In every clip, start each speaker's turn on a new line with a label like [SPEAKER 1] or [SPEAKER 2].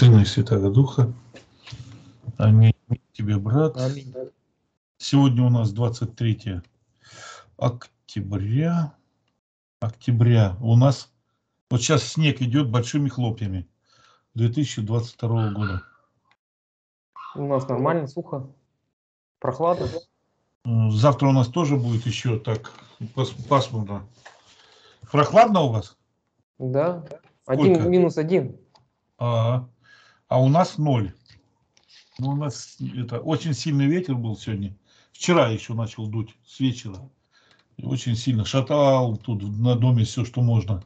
[SPEAKER 1] Сына и Святого Духа. Аминь. Тебе, брат.
[SPEAKER 2] Аминь.
[SPEAKER 1] Сегодня у нас 23 октября. Октября. У нас вот сейчас снег идет большими хлопьями. 2022 года.
[SPEAKER 2] У нас нормально, сухо. Прохладно.
[SPEAKER 1] М, Завтра у нас тоже будет еще так пас- пасмурно. Прохладно у вас?
[SPEAKER 2] Да.
[SPEAKER 1] Сколько?
[SPEAKER 2] Один минус один.
[SPEAKER 1] А, а у нас ноль. Ну, у нас это очень сильный ветер был сегодня. Вчера еще начал дуть с вечера. И очень сильно шатал тут на доме все, что можно.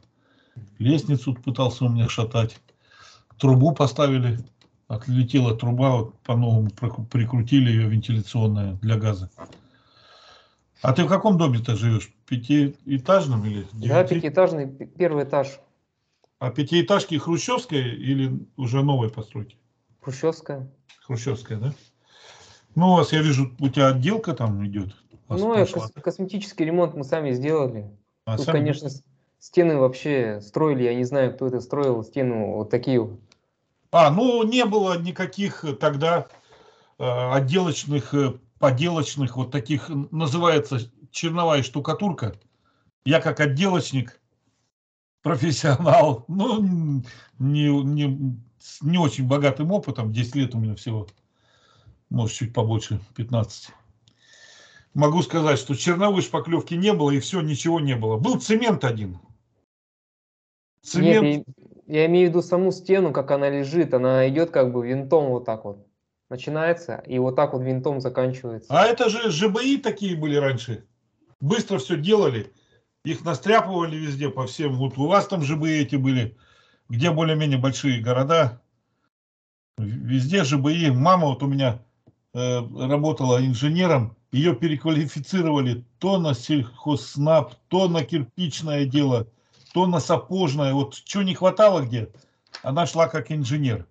[SPEAKER 1] Лестницу пытался у меня шатать. Трубу поставили. Отлетела труба, вот по-новому прикрутили ее вентиляционная для газа. А ты в каком доме-то живешь? Пятиэтажном или
[SPEAKER 2] Да,
[SPEAKER 1] девяти?
[SPEAKER 2] пятиэтажный, п- первый этаж.
[SPEAKER 1] А пятиэтажки хрущевская или уже новой постройки?
[SPEAKER 2] Хрущевская.
[SPEAKER 1] Хрущевская, да? Ну, у вас, я вижу, у тебя отделка там идет.
[SPEAKER 2] Ну, и кос- косметический ремонт мы сами сделали.
[SPEAKER 1] А
[SPEAKER 2] Тут,
[SPEAKER 1] сами-
[SPEAKER 2] конечно, стены вообще строили, я не знаю, кто это строил, стену вот такие вот.
[SPEAKER 1] А, ну, не было никаких э, тогда э, отделочных, э, поделочных, вот таких, называется черновая штукатурка. Я как отделочник, профессионал, ну, не, не, с не очень богатым опытом, 10 лет у меня всего, может, чуть побольше, 15. Могу сказать, что черновой шпаклевки не было, и все, ничего не было. Был цемент один. Цемент.
[SPEAKER 2] Нет, я, я имею в виду саму стену, как она лежит. Она идет как бы винтом вот так вот. Начинается, и вот так вот винтом заканчивается.
[SPEAKER 1] А это же ЖБИ такие были раньше. Быстро все делали. Их настряпывали везде по всем. Вот у вас там ЖБИ эти были, где более-менее большие города. Везде ЖБИ. Мама вот у меня э, работала инженером. Ее переквалифицировали то на сельхозснаб, то на кирпичное дело, то на сапожное. Вот что не хватало где, она шла как инженер.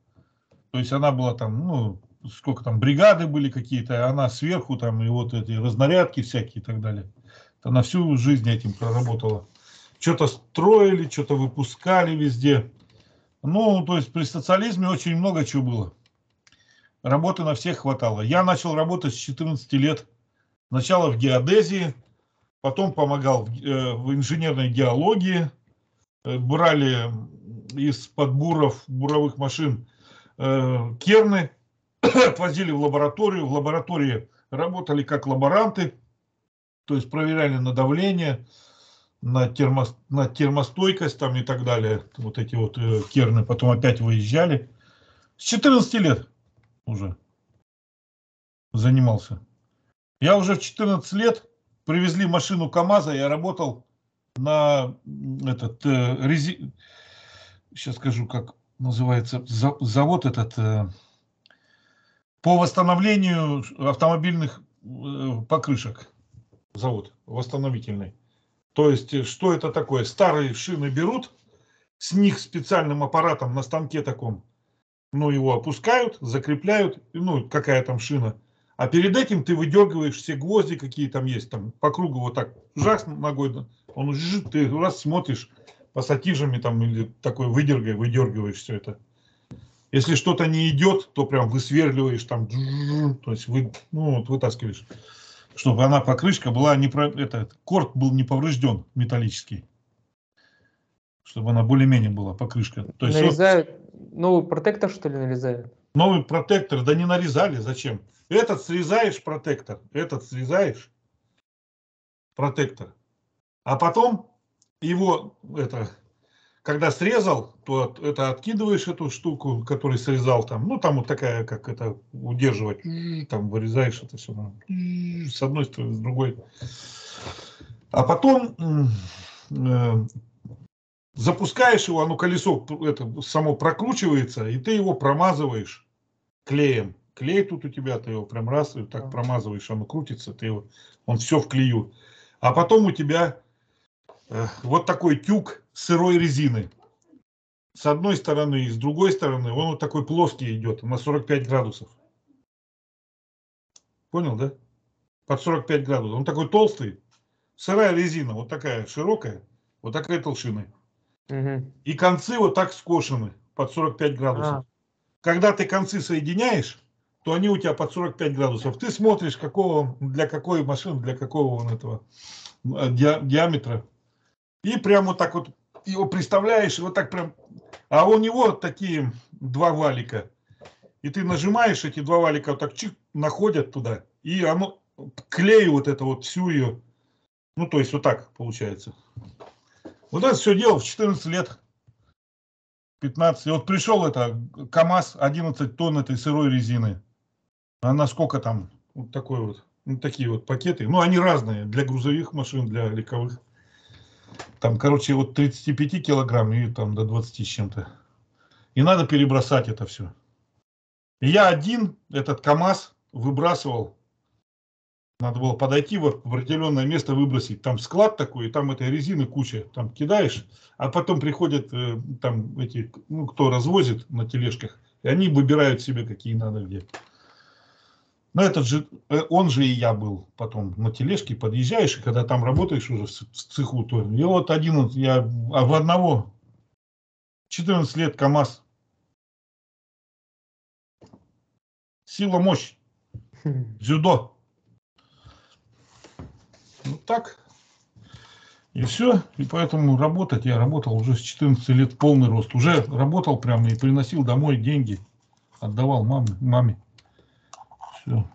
[SPEAKER 1] То есть она была там, ну, сколько там, бригады были какие-то, а она сверху там, и вот эти разнарядки всякие и так далее. Она всю жизнь этим проработала. Что-то строили, что-то выпускали везде. Ну, то есть при социализме очень много чего было. Работы на всех хватало. Я начал работать с 14 лет. Сначала в геодезии, потом помогал в, э, в инженерной геологии. Э, Брали из-под буров, буровых машин э, керны, отвозили в лабораторию. В лаборатории работали как лаборанты, то есть проверяли на давление, на, термо, на термостойкость там и так далее. Вот эти вот э, керны. Потом опять выезжали. С 14 лет уже занимался. Я уже в 14 лет привезли машину КАМАЗа, я работал на этот э, рези... сейчас скажу, как называется за- завод этот э, по восстановлению автомобильных э, покрышек. Завод восстановительный. То есть, э, что это такое? Старые шины берут, с них специальным аппаратом на станке таком, ну, его опускают, закрепляют, ну, какая там шина. А перед этим ты выдергиваешь все гвозди, какие там есть, там по кругу вот так жах ногой, он жжж, ты раз смотришь пассатижами там или такой выдергай, выдергиваешь все это. Если что-то не идет, то прям высверливаешь там, то есть вы, ну, вот вытаскиваешь, чтобы она покрышка была не про, это, корт был не поврежден металлический, чтобы она более-менее была покрышка. То есть вот-
[SPEAKER 2] нарезают, новый протектор что ли нарезают?
[SPEAKER 1] Новый протектор, да не нарезали, зачем? Этот срезаешь протектор, этот срезаешь протектор. А потом его, это, когда срезал, то это откидываешь эту штуку, которую срезал там, ну там вот такая, как это удерживать, там вырезаешь это все с одной стороны, с другой. А потом э, запускаешь его, оно колесо это само прокручивается, и ты его промазываешь клеем. Клей тут у тебя, ты его прям раз и так промазываешь, оно крутится, ты его, он все в клею. А потом у тебя вот такой тюк сырой резины. С одной стороны и с другой стороны он вот такой плоский идет на 45 градусов. Понял, да? Под 45 градусов. Он такой толстый. Сырая резина, вот такая широкая, вот такая толщины.
[SPEAKER 2] Мгм.
[SPEAKER 1] И концы вот так скошены под 45 градусов.
[SPEAKER 2] А,
[SPEAKER 1] когда ты концы соединяешь, то они у тебя под 45 градусов. Ты смотришь, какого, для какой машины, для какого он этого э, диаметра. И прямо вот так вот его представляешь, вот так прям. А у него такие два валика. И ты нажимаешь, эти два валика вот так чик, находят туда. И оно клею вот это вот всю ее. Ну, то есть вот так получается. Вот это все делал в 14 лет. 15. И вот пришел это КАМАЗ 11 тонн этой сырой резины. Она сколько там? Вот такой вот. Ну, такие вот пакеты. Ну, они разные. Для грузовых машин, для легковых. Там, короче, вот 35 килограмм и там до 20 с чем-то. И надо перебросать это все. И я один этот КАМАЗ выбрасывал. Надо было подойти в определенное место выбросить. Там склад такой, и там этой резины куча. Там кидаешь, а потом приходят э, там эти, ну, кто развозит на тележках, и они выбирают себе, какие надо где. Но этот же, э, он же и я был потом на тележке, подъезжаешь, и когда там работаешь уже в цеху, то я вот один, я а в одного 14 лет КАМАЗ. Сила, мощь. Хм. Дзюдо. Вот так. И все. И поэтому работать я работал уже с 14 лет полный рост. Уже работал прямо и приносил домой деньги. Отдавал маме. маме. Все.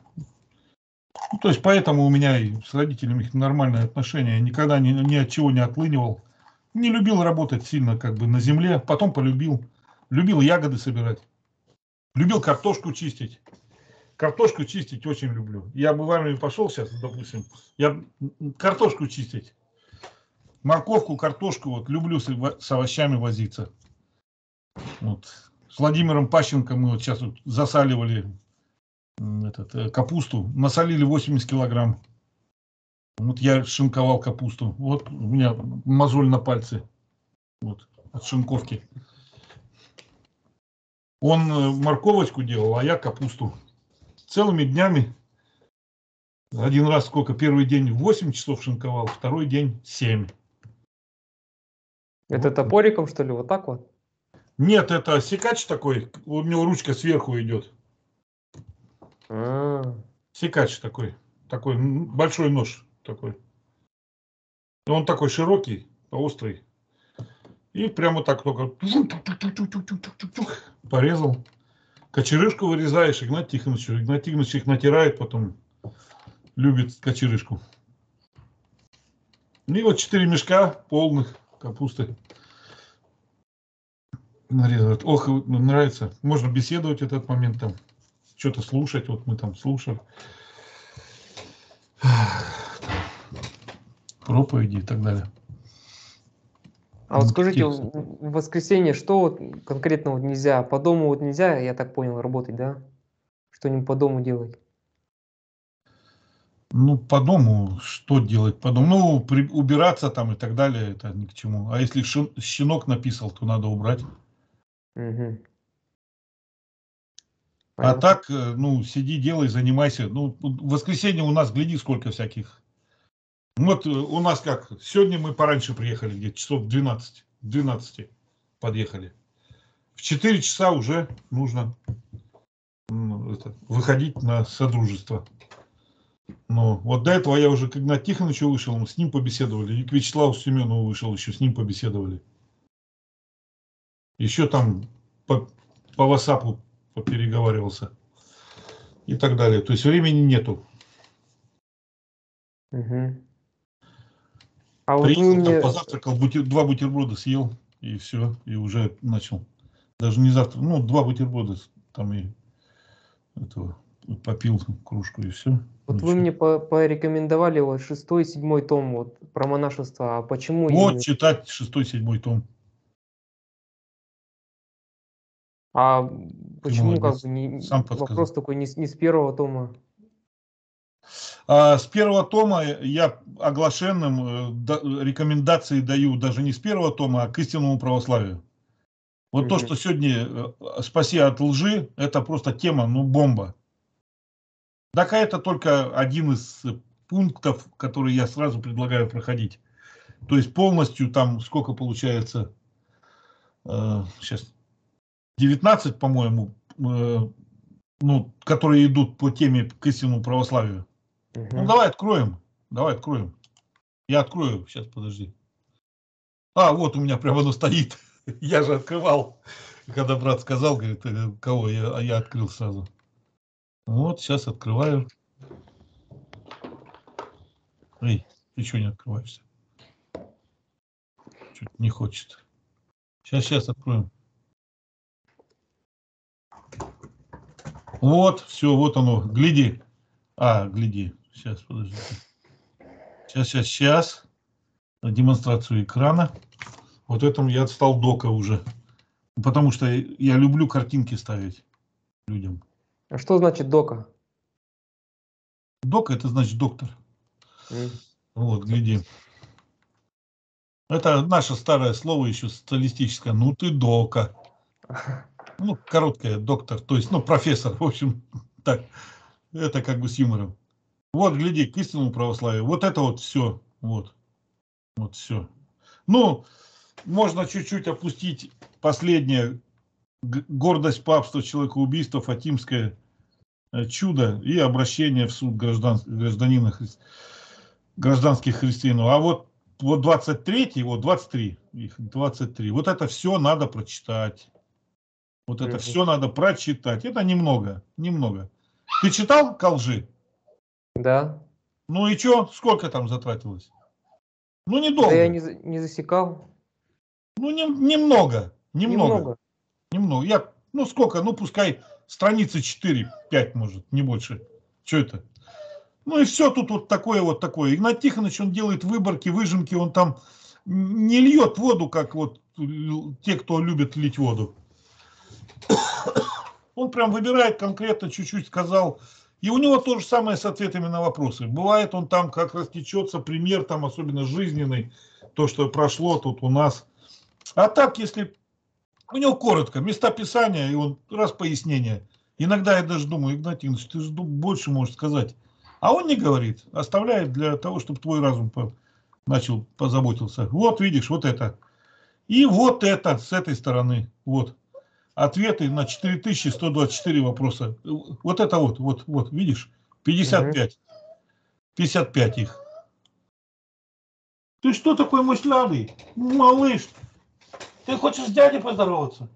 [SPEAKER 1] Ну, то есть поэтому у меня и с родителями нормальные отношения. Я никогда ни, ни от чего не отлынивал. Не любил работать сильно как бы на земле. Потом полюбил. Любил ягоды собирать. Любил картошку чистить. Картошку чистить очень люблю. Я бы в армию пошел сейчас, допустим. Я картошку чистить. Морковку, картошку. Вот люблю с, овощами возиться. Вот. С Владимиром Пащенко мы вот сейчас вот засаливали этот, э, капусту, насолили 80 килограмм. Вот я шинковал капусту. Вот у меня мозоль на пальце. Вот, от шинковки. Он э, морковочку делал, а я капусту. Целыми днями. Один раз сколько? Первый день 8 часов шинковал, второй день 7.
[SPEAKER 2] Это топориком, что ли, вот так вот?
[SPEAKER 1] Нет, это секач такой, у него ручка сверху идет. А. Секач такой, такой большой нож такой. Он такой широкий, острый. И прямо так только порезал. Кочерышку вырезаешь, Игнат Тихонович. Игнат Тихонович их натирает потом. Любит кочерышку. И вот четыре мешка полных капусты нарезать. Ох, нравится. Можно беседовать этот момент там что-то слушать. Вот мы там слушаем проповеди и так далее.
[SPEAKER 2] А вот скажите, в воскресенье что вот конкретно вот нельзя? По дому вот нельзя, я так понял, работать, да? Что-нибудь по дому делать?
[SPEAKER 1] Ну, по дому, что делать по дому? Ну, при, убираться там и так далее, это ни к чему. А если щенок написал, то надо убрать. Угу. А так, э, ну, сиди, делай, занимайся. Ну, в воскресенье у нас, гляди, сколько всяких. Вот э, у нас как, сегодня мы пораньше приехали, где-то часов 12, 12 подъехали. В 4 часа уже нужно это, выходить на содружество. Но вот до этого я уже к Игнату Тихоновичу вышел, мы с ним побеседовали, и к Вячеславу Семенову вышел, еще с ним побеседовали. Еще там по, по WhatsApp попереговаривался и так далее. То есть времени нету. Угу. А вот Приехал, мне... там, позавтракал, бутер... два бутерброда съел, и все, и уже начал. Даже не завтра, ну, два бутерброда там и этого попил кружку и все.
[SPEAKER 2] Вот Ничего. вы мне по порекомендовали вот шестой, седьмой том вот про монашество. А почему?
[SPEAKER 1] Вот именно... читать шестой, седьмой том.
[SPEAKER 2] А почему как бы не, Сам вопрос такой не, не с первого тома?
[SPEAKER 1] А, с первого тома я оглашенным э, рекомендации даю даже не с первого тома, а к истинному православию. Вот mm-hmm. то, что сегодня э, «Спаси от лжи», это просто тема, ну, бомба. Так это только один из пунктов, который я сразу предлагаю проходить. То есть полностью там сколько получается, э, сейчас 19, по-моему, э, ну, которые идут по теме к истинному православию. Угу. Ну, давай откроем. Давай откроем. Я открою. Сейчас, подожди. А, вот у меня прямо оно стоит. Я же открывал. Когда брат сказал, говорит, «Э, кого? Я, а я открыл сразу. Вот, сейчас открываю. Эй, ты что не открываешься? Чуть не хочет. Сейчас, сейчас откроем. Вот, все, вот оно. Гляди. А, гляди. Сейчас, подожди. Сейчас, сейчас, сейчас. Демонстрацию экрана. Вот этому я отстал дока уже. Потому что я люблю картинки ставить людям.
[SPEAKER 2] А что значит дока?
[SPEAKER 1] Дока это значит доктор. Mm. Вот, гляди. Это наше старое слово еще социалистическое. Ну ты дока. Ну, короткое, доктор, то есть, ну, профессор, в общем, так. Это как бы с юмором. Вот, гляди, к истинному православию. Вот это вот все. Вот. Вот все. Ну, можно чуть-чуть опустить последнее. Гордость папства, человекоубийство, фатимское э, чудо и обращение в суд граждан, гражданина, гражданских христиан. А вот, вот 23, вот 23, их 23, вот это все надо прочитать. Вот это все надо прочитать. Это немного, немного. Ты читал «Колжи»?
[SPEAKER 2] Да.
[SPEAKER 1] Ну и что? Сколько там затратилось? Ну, недолго. Да
[SPEAKER 2] я не, не засекал.
[SPEAKER 1] Ну, не, немного. Немного. Немного. Немного. Я, ну, сколько? Ну, пускай страницы 4-5, может, не больше. Что это? Ну и все тут вот такое вот такое. Игнат Тихонович, он делает выборки, выжимки, он там не льет воду, как вот те, кто любит лить воду. Он прям выбирает конкретно, чуть-чуть сказал, и у него то же самое с ответами на вопросы. Бывает он там как растечется, пример там особенно жизненный, то, что прошло тут у нас. А так, если у него коротко, места писания, и он раз пояснение. Иногда я даже думаю, Игнатьевич, ты же больше можешь сказать. А он не говорит, оставляет для того, чтобы твой разум по, начал позаботился. Вот видишь, вот это. И вот это с этой стороны. Вот ответы на 4124 вопроса. Вот это вот, вот, вот, видишь, 55. 55 их. Ты что такой мыслявый? Малыш, ты хочешь с дядей поздороваться?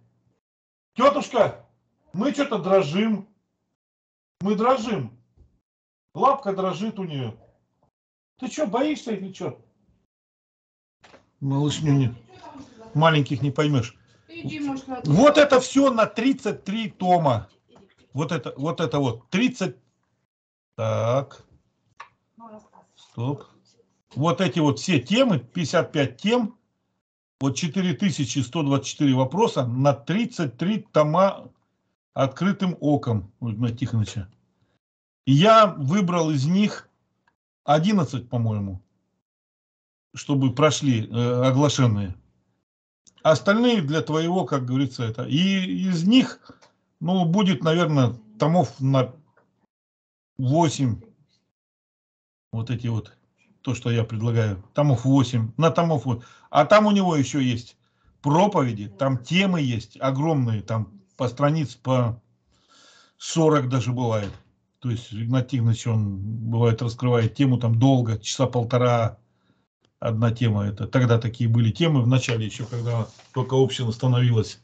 [SPEAKER 1] Тетушка, мы что-то дрожим. Мы дрожим. Лапка дрожит у нее. Ты что, боишься или что? Малышню не, маленьких не поймешь. Вот это все на 33 тома. Вот это, вот это вот. 30. Так. Стоп. Вот эти вот все темы, 55 тем, вот 4124 вопроса на 33 тома открытым оком Игната Тихоновича. И я выбрал из них 11, по-моему, чтобы прошли э, оглашенные. Остальные для твоего, как говорится, это. И из них, ну, будет, наверное, томов на 8. Вот эти вот, то, что я предлагаю. Томов 8. На томов 8. А там у него еще есть проповеди, там темы есть огромные, там по страниц по 40 даже бывает. То есть Игнат Тихонович, он бывает раскрывает тему там долго, часа полтора, одна тема. Это тогда такие были темы в начале еще, когда только община становилась.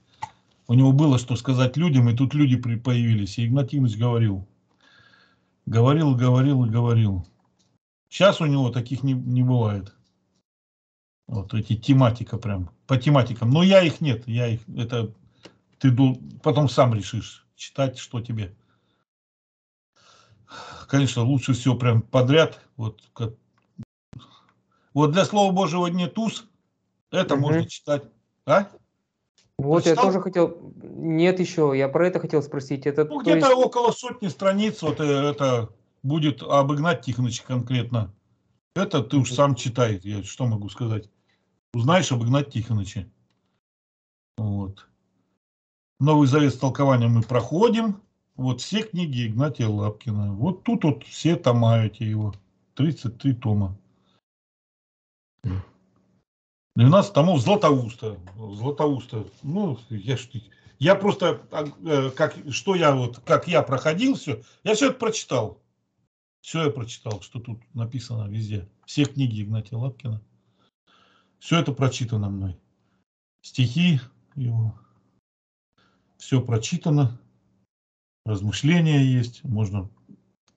[SPEAKER 1] У него было что сказать людям, и тут люди появились. И Игнатьевич говорил. Говорил, говорил и говорил. Сейчас у него таких не, не бывает. Вот эти тематика прям. По тематикам. Но я их нет. Я их, это ты потом сам решишь читать, что тебе. Конечно, лучше всего прям подряд. Вот вот для Слова Божьего не туз, это угу. можно читать. А?
[SPEAKER 2] Вот Прочитал? я тоже хотел, нет еще, я про это хотел спросить. Это,
[SPEAKER 1] ну, где-то есть... около сотни страниц, вот э, это будет об Игнате Тихоновиче конкретно. Это ты уж сам читай, я что могу сказать. Узнаешь об Игнате Тихоновиче. Вот. Новый завет с толкованием мы проходим. Вот все книги Игнатия Лапкина. Вот тут вот все тома эти его. 33 тома. 12 томов Златоуста. Златоуста. Ну, я Я просто, а, э, как, что я вот, как я проходил все, я все это прочитал. Все я прочитал, что тут написано везде. Все книги Игнатия Лапкина. Все это прочитано мной. Стихи его. Все прочитано. Размышления есть. Можно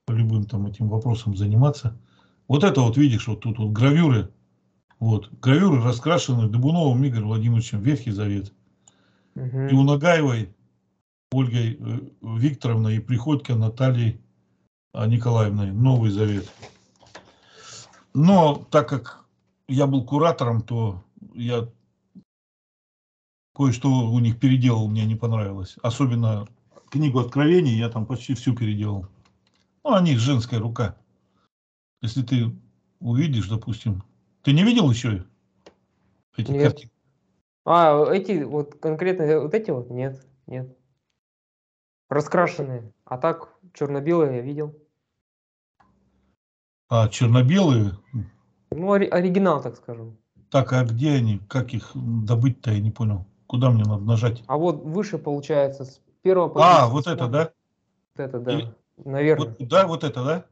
[SPEAKER 1] по любым там этим вопросам заниматься. Вот это вот видишь, вот тут вот гравюры. Вот, гравюры раскрашены Дубуновым Игорем Владимировичем Ветхий Завет.
[SPEAKER 2] Угу.
[SPEAKER 1] И у Нагаевой Ольгой э, Викторовной и Приходько Натальей а, Николаевной Новый Завет. Но так как я был куратором, то я кое-что у них переделал, мне не понравилось. Особенно книгу Откровений я там почти всю переделал. Ну, о них женская рука. Если ты увидишь, допустим. Ты не видел еще эти
[SPEAKER 2] Нет.
[SPEAKER 1] картины?
[SPEAKER 2] А, эти, вот конкретно вот эти вот? Нет, нет. Раскрашенные. А так, черно-белые я видел.
[SPEAKER 1] А, черно-белые?
[SPEAKER 2] Ну, ори- оригинал, так скажем.
[SPEAKER 1] Так, а где они? Как их добыть-то, я не понял. Куда мне надо нажать?
[SPEAKER 2] А вот выше получается с первого по
[SPEAKER 1] А,
[SPEAKER 2] 37.
[SPEAKER 1] вот это, да?
[SPEAKER 2] Вот это, да.
[SPEAKER 1] Или-
[SPEAKER 2] Наверное.
[SPEAKER 1] Вот, да, вот это, да?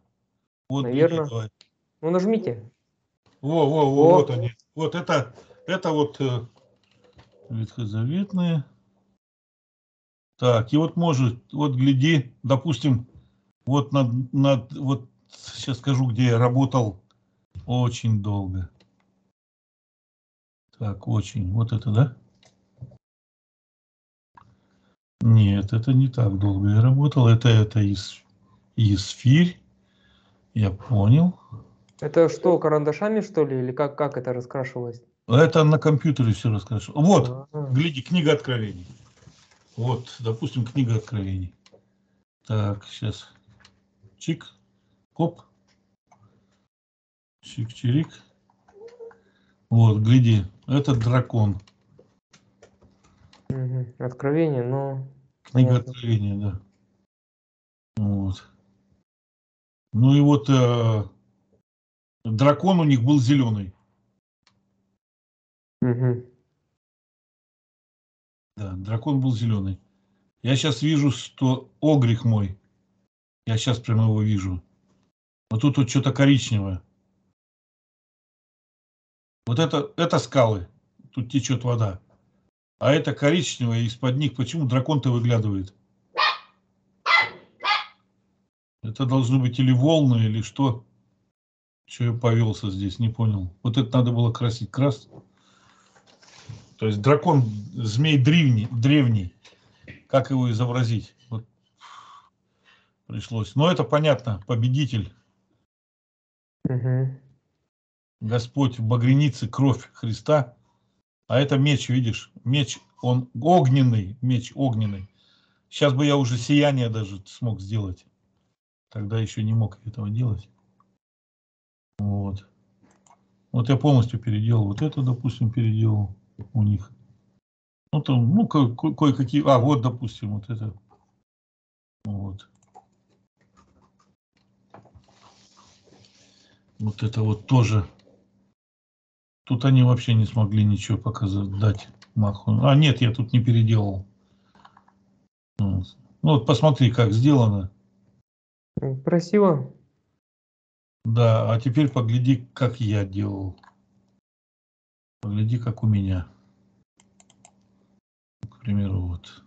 [SPEAKER 1] Вот, гляди,
[SPEAKER 2] Наверно.
[SPEAKER 1] давай.
[SPEAKER 2] Ну, нажмите.
[SPEAKER 1] Во, во, во, вот они. Вот это, это вот э, ветхозаветные. Так, и вот может, вот гляди, допустим, вот над, над, вот сейчас скажу, где я работал очень долго. Так, очень, вот это, да? Нет, это не так долго я работал, это, это из, Исфирь, я понял.
[SPEAKER 2] Это что, карандашами, что ли? Или как, как это раскрашивалось?
[SPEAKER 1] Это на компьютере все расскажу. Вот,
[SPEAKER 2] А,
[SPEAKER 1] гляди, книга откровений. Вот, допустим, книга откровений. Так, сейчас. Чик, хоп. Чик-чирик. Вот, гляди, это дракон.
[SPEAKER 2] мгм. Откровение, но...
[SPEAKER 1] Книга
[SPEAKER 2] Понятно.
[SPEAKER 1] откровения, да. Вот. Ну и вот э, дракон у них был зеленый.
[SPEAKER 2] Мгм.
[SPEAKER 1] Да, дракон был зеленый. Я сейчас вижу, что огрих мой. Я сейчас прямо его вижу. Вот тут вот что-то коричневое. Вот это, это скалы. Тут течет вода. А это коричневое, из-под них почему дракон-то выглядывает? Это должны быть или волны, или что? Что я повелся здесь, не понял. Вот это надо было красить крас. То есть дракон, змей древний, древний. Как его изобразить? Вот пришлось. Но это понятно, победитель.
[SPEAKER 2] Мгм.
[SPEAKER 1] Господь в багренице кровь Христа. А это меч, видишь? Меч, он огненный, меч огненный. Сейчас бы я уже сияние даже смог сделать. Тогда еще не мог этого делать. Вот. Вот я полностью переделал. Вот это, допустим, переделал у них. Ну, там, ну, ко- ко- кое-какие... А, вот, допустим, вот это. Вот. Вот это вот тоже. Тут они вообще не смогли ничего показать, дать маху. А, нет, я тут не переделал. Ну, вот посмотри, как сделано.
[SPEAKER 2] Красиво.
[SPEAKER 1] Да, а теперь погляди, как я делал. Погляди, как у меня. К примеру, вот.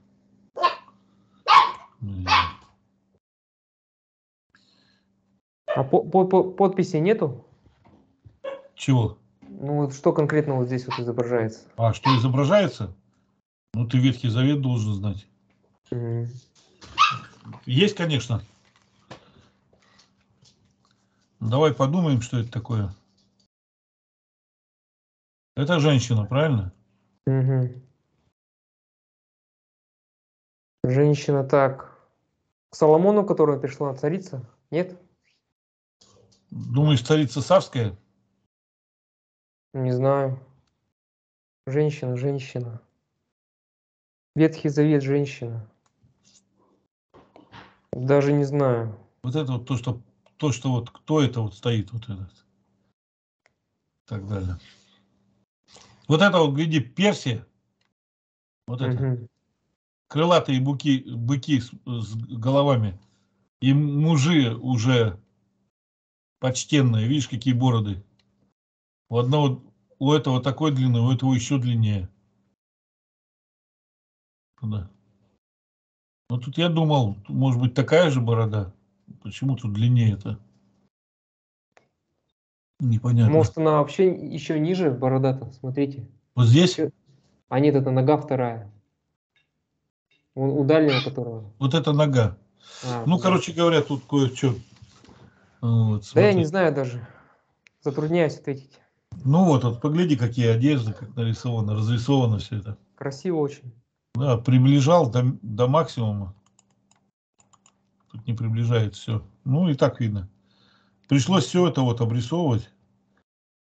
[SPEAKER 2] А по- по- по- подписи нету?
[SPEAKER 1] Чего?
[SPEAKER 2] Ну, что конкретно вот здесь вот изображается?
[SPEAKER 1] А, что изображается? Ну, ты Ветхий Завет должен знать.
[SPEAKER 2] Мгм.
[SPEAKER 1] Есть, конечно. Давай подумаем, что это такое. Это женщина, правильно?
[SPEAKER 2] Мгм. Женщина так. К Соломону, которая пришла царица? Нет?
[SPEAKER 1] Думаешь, царица Савская?
[SPEAKER 2] Не знаю. Женщина, женщина. Ветхий Завет, женщина. Даже не знаю.
[SPEAKER 1] Вот это вот то, что, то, что вот кто это вот стоит, вот этот. И так далее. Вот это вот, гляди, Персия. Вот это.
[SPEAKER 2] Мгм.
[SPEAKER 1] крылатые буки, быки с, с головами. И мужи уже почтенные, видишь, какие бороды. У одного, у этого такой длины, у этого еще длиннее. Да. Ну тут я думал, может быть такая же борода. Почему тут длиннее-то? Непонятно.
[SPEAKER 2] Может, она вообще еще ниже борода-то, смотрите.
[SPEAKER 1] Вот здесь?
[SPEAKER 2] А нет, это нога вторая. У, у дальнего которого.
[SPEAKER 1] Вот это нога. А, ну, да. короче говоря, тут кое-что.
[SPEAKER 2] Вот, да я не знаю даже. Затрудняюсь ответить.
[SPEAKER 1] Ну вот, вот погляди, какие одежды, как нарисовано, разрисовано все это.
[SPEAKER 2] Красиво очень.
[SPEAKER 1] Да, приближал до, до максимума. Тут не приближает все. Ну и так видно. Пришлось все это вот обрисовывать.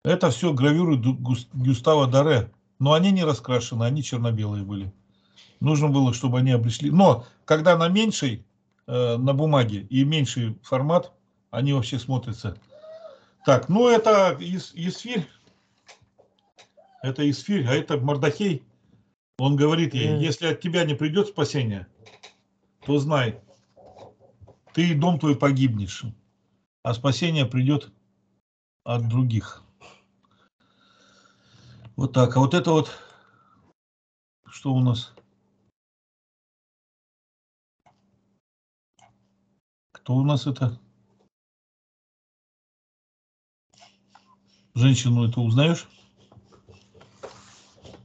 [SPEAKER 1] Это все гравюры Густава Даре. Но они не раскрашены, они черно-белые были. Нужно было, чтобы они обрели. Но когда на меньшей, э, на бумаге и меньший формат, они вообще смотрятся. Так, ну это ис, Исфирь. Это Исфирь, а это Мордахей. Он говорит ей, если от тебя не придет спасение, то знай, ты и дом твой погибнешь, а спасение придет от других. Вот так. А вот это вот, что у нас? Кто у нас это? Женщину это узнаешь?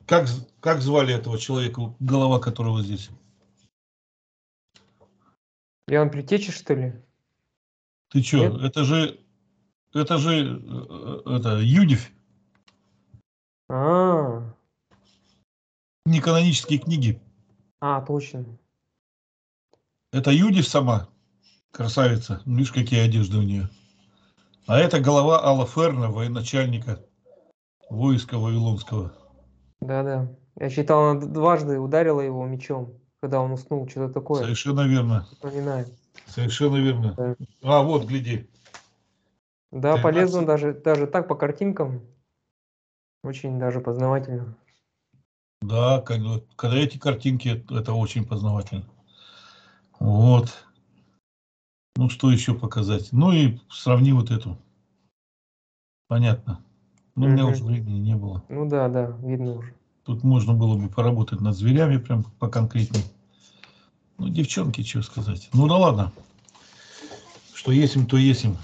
[SPEAKER 1] Как, как звали этого человека, голова которого здесь?
[SPEAKER 2] Иоанн Притечи, что ли?
[SPEAKER 1] Ты что, это же, это же, э, это, Юдив.
[SPEAKER 2] А, -а,
[SPEAKER 1] -а. Не канонические книги.
[SPEAKER 2] А, точно.
[SPEAKER 1] Это Юдив сама, красавица. Видишь, какие одежды у нее. А это голова Алла Ферна, военачальника войска Вавилонского.
[SPEAKER 2] Да-да. Я считал, она дважды ударила его мечом, когда он уснул, что-то такое.
[SPEAKER 1] Совершенно верно.
[SPEAKER 2] Вспоминаю.
[SPEAKER 1] Совершенно верно. Да. А, вот, гляди.
[SPEAKER 2] Да, 13. полезно даже, даже так по картинкам. Очень даже познавательно.
[SPEAKER 1] Да, когда, когда эти картинки, это очень познавательно. Вот. Ну, что еще показать? Ну и сравни вот эту. Понятно. Ну, у меня уже времени не было.
[SPEAKER 2] Ну да, да, видно уже.
[SPEAKER 1] Тут можно было бы поработать над зверями прям поконкретней. Ну, девчонки, что сказать. Ну да ладно. Что есть им, то есть им.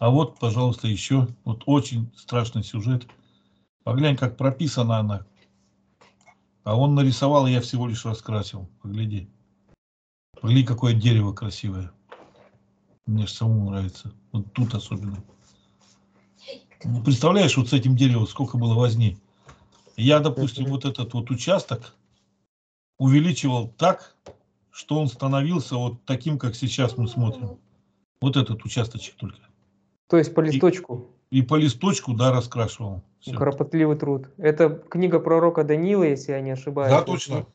[SPEAKER 1] А вот, пожалуйста, еще. Вот очень страшный сюжет. Поглянь, как прописана она. А он нарисовал, я всего лишь раскрасил. Погляди. Погляди, какое дерево красивое. Мне же самому нравится. Вот тут особенно. Ну, представляешь, вот с этим деревом сколько было возни. Я, допустим, вот этот вот участок увеличивал так, что он становился вот таким, как сейчас мы смотрим. Вот этот участочек только.
[SPEAKER 2] То есть по листочку?
[SPEAKER 1] И, и по листочку, да, раскрашивал.
[SPEAKER 2] Все. Кропотливый труд. Это книга пророка Данила, если я не ошибаюсь.
[SPEAKER 1] Да, точно.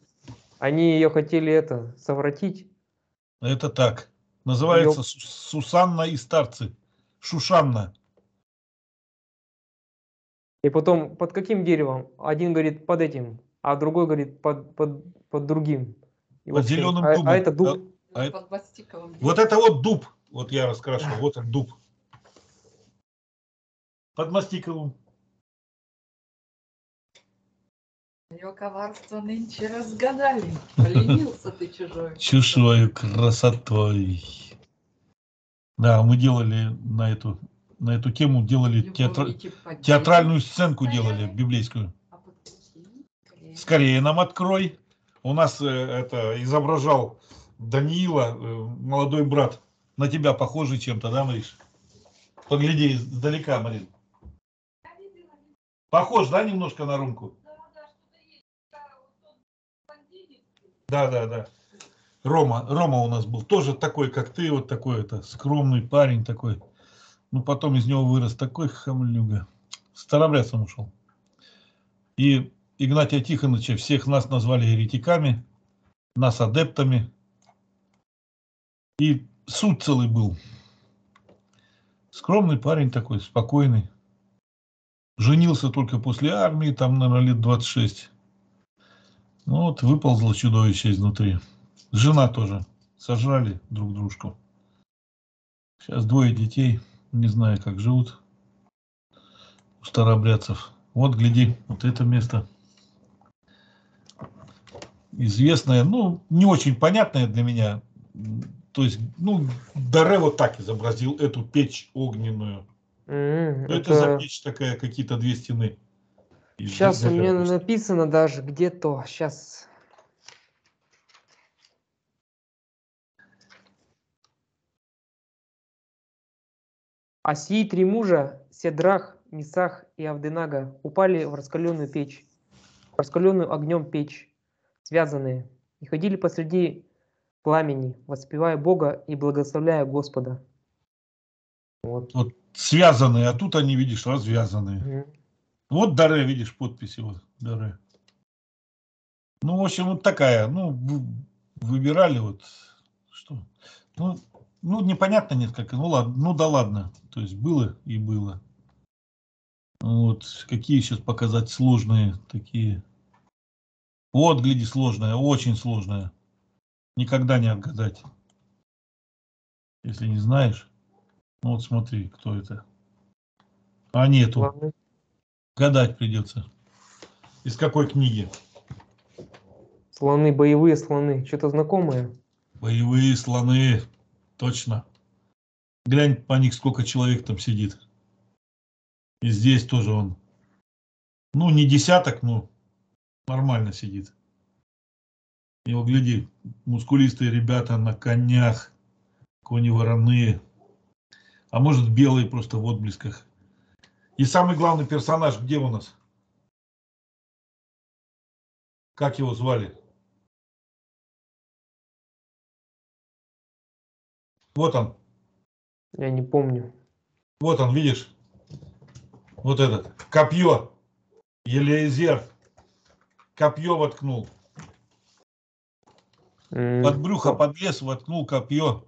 [SPEAKER 2] Они ее хотели это совратить.
[SPEAKER 1] Это так. Называется Ее... Сусанна и старцы. Шушанна.
[SPEAKER 2] И потом, под каким деревом? Один говорит под этим, а другой говорит под, под, под другим.
[SPEAKER 1] И под зеленым
[SPEAKER 2] а,
[SPEAKER 1] дубом.
[SPEAKER 2] А это дуб.
[SPEAKER 1] А, а, вот это вот дуб. Вот я раскрашивал. Вот он дуб. Под мастиковым.
[SPEAKER 3] Ее коварство нынче разгадали. Поленился ты чужой.
[SPEAKER 1] Чужой красотой. Да, мы делали на эту, на эту тему, делали театр, театральную сценку делали, библейскую. А Скорее нам открой. У нас э, это изображал Даниила, э, молодой брат. На тебя похожий чем-то, да, Мариш? Погляди издалека, Марин. Похож, да, немножко на Румку? Да, да, да. Рома, Рома у нас был тоже такой, как ты, вот такой это скромный парень такой. Ну, потом из него вырос такой хамлюга. Старобрядцем ушел. И Игнатия Тихоновича всех нас назвали еретиками, нас адептами. И суд целый был. Скромный парень такой, спокойный. Женился только после армии, там, наверное, лет 26. Ну вот выползло чудовище изнутри. Жена тоже. Сожрали друг дружку. Сейчас двое детей. Не знаю, как живут у старообрядцев. Вот, гляди, вот это место. Известное, ну, не очень понятное для меня. То есть, ну, Даре вот так изобразил эту печь огненную.
[SPEAKER 2] М,
[SPEAKER 1] Ну, это за
[SPEAKER 2] это
[SPEAKER 1] печь такая, какие-то две стены.
[SPEAKER 2] сейчас у меня написано даже где-то. Сейчас. А сии три мужа, Седрах, Мисах и Авденага, упали в раскаленную печь, в раскаленную огнем печь, связанные, и ходили посреди пламени, воспевая Бога и благословляя Господа. Вот.
[SPEAKER 1] Вот связанные, а тут они, видишь, развязанные.
[SPEAKER 2] Мгм.
[SPEAKER 1] Вот Даре, видишь, подписи вот, Даре. Ну, в общем, вот такая, ну, вы- выбирали вот, что, ну, ну, непонятно несколько, ну, ладно, ну, да ладно, то есть было и было. Вот, какие сейчас показать сложные такие. Вот, гляди, сложная, очень сложная. Никогда не отгадать. Если не знаешь, ну, вот смотри, кто это. А нету.
[SPEAKER 2] Ладно.
[SPEAKER 1] Гадать придется. Из какой книги?
[SPEAKER 2] Слоны, боевые слоны. Что-то знакомое.
[SPEAKER 1] Боевые слоны. Точно. Глянь по них, сколько человек там сидит. И здесь тоже он. Ну, не десяток, но нормально сидит. И вот гляди, мускулистые ребята на конях, кони вороные. А может белые просто в отблесках. И самый главный персонаж где у нас? Как его звали? Вот он,
[SPEAKER 2] Я не помню.
[SPEAKER 1] вот он, видишь? Вот этот, копье. Елеизер. Копье воткнул.
[SPEAKER 2] М,
[SPEAKER 1] Под брюхо подлез, воткнул копье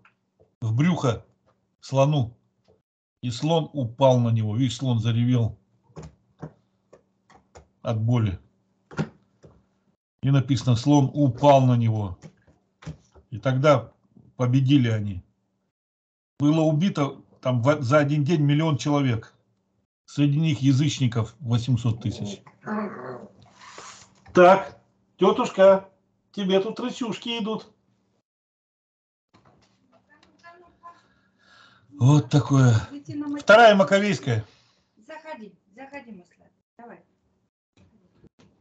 [SPEAKER 1] в брюхо слону. И слон упал на него. Видишь, слон заревел от боли. И написано, слон упал на него. И тогда победили они. Было убито там в- за один день миллион человек. Среди них язычников 800 тысяч. Так, тетушка, тебе тут рычушки идут. Вот такое. Вторая Маковейская.
[SPEAKER 3] Заходи, заходи, Маслак. Давай.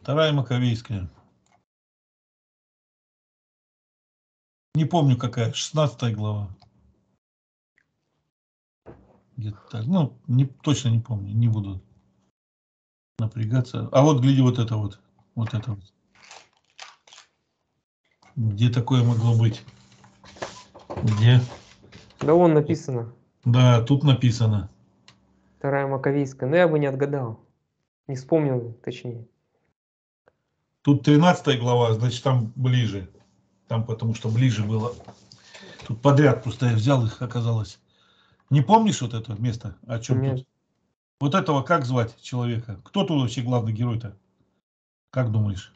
[SPEAKER 1] Вторая Маковейская. Не помню какая, 16 глава. Где-то так. Ну, не, точно не помню, не буду напрягаться. А вот гляди, вот это вот. Вот это вот. Где такое могло быть? Где?
[SPEAKER 2] Да вон написано.
[SPEAKER 1] Да, тут написано.
[SPEAKER 2] Вторая Маковейская. Но я бы не отгадал. Не вспомнил, точнее.
[SPEAKER 1] Тут 13 глава, значит, там ближе. Там потому что ближе было. Тут подряд просто я взял их, оказалось. Не помнишь вот это место? О чем
[SPEAKER 2] Нет.
[SPEAKER 1] тут? Вот этого как звать человека? Кто тут вообще главный герой-то? Как думаешь?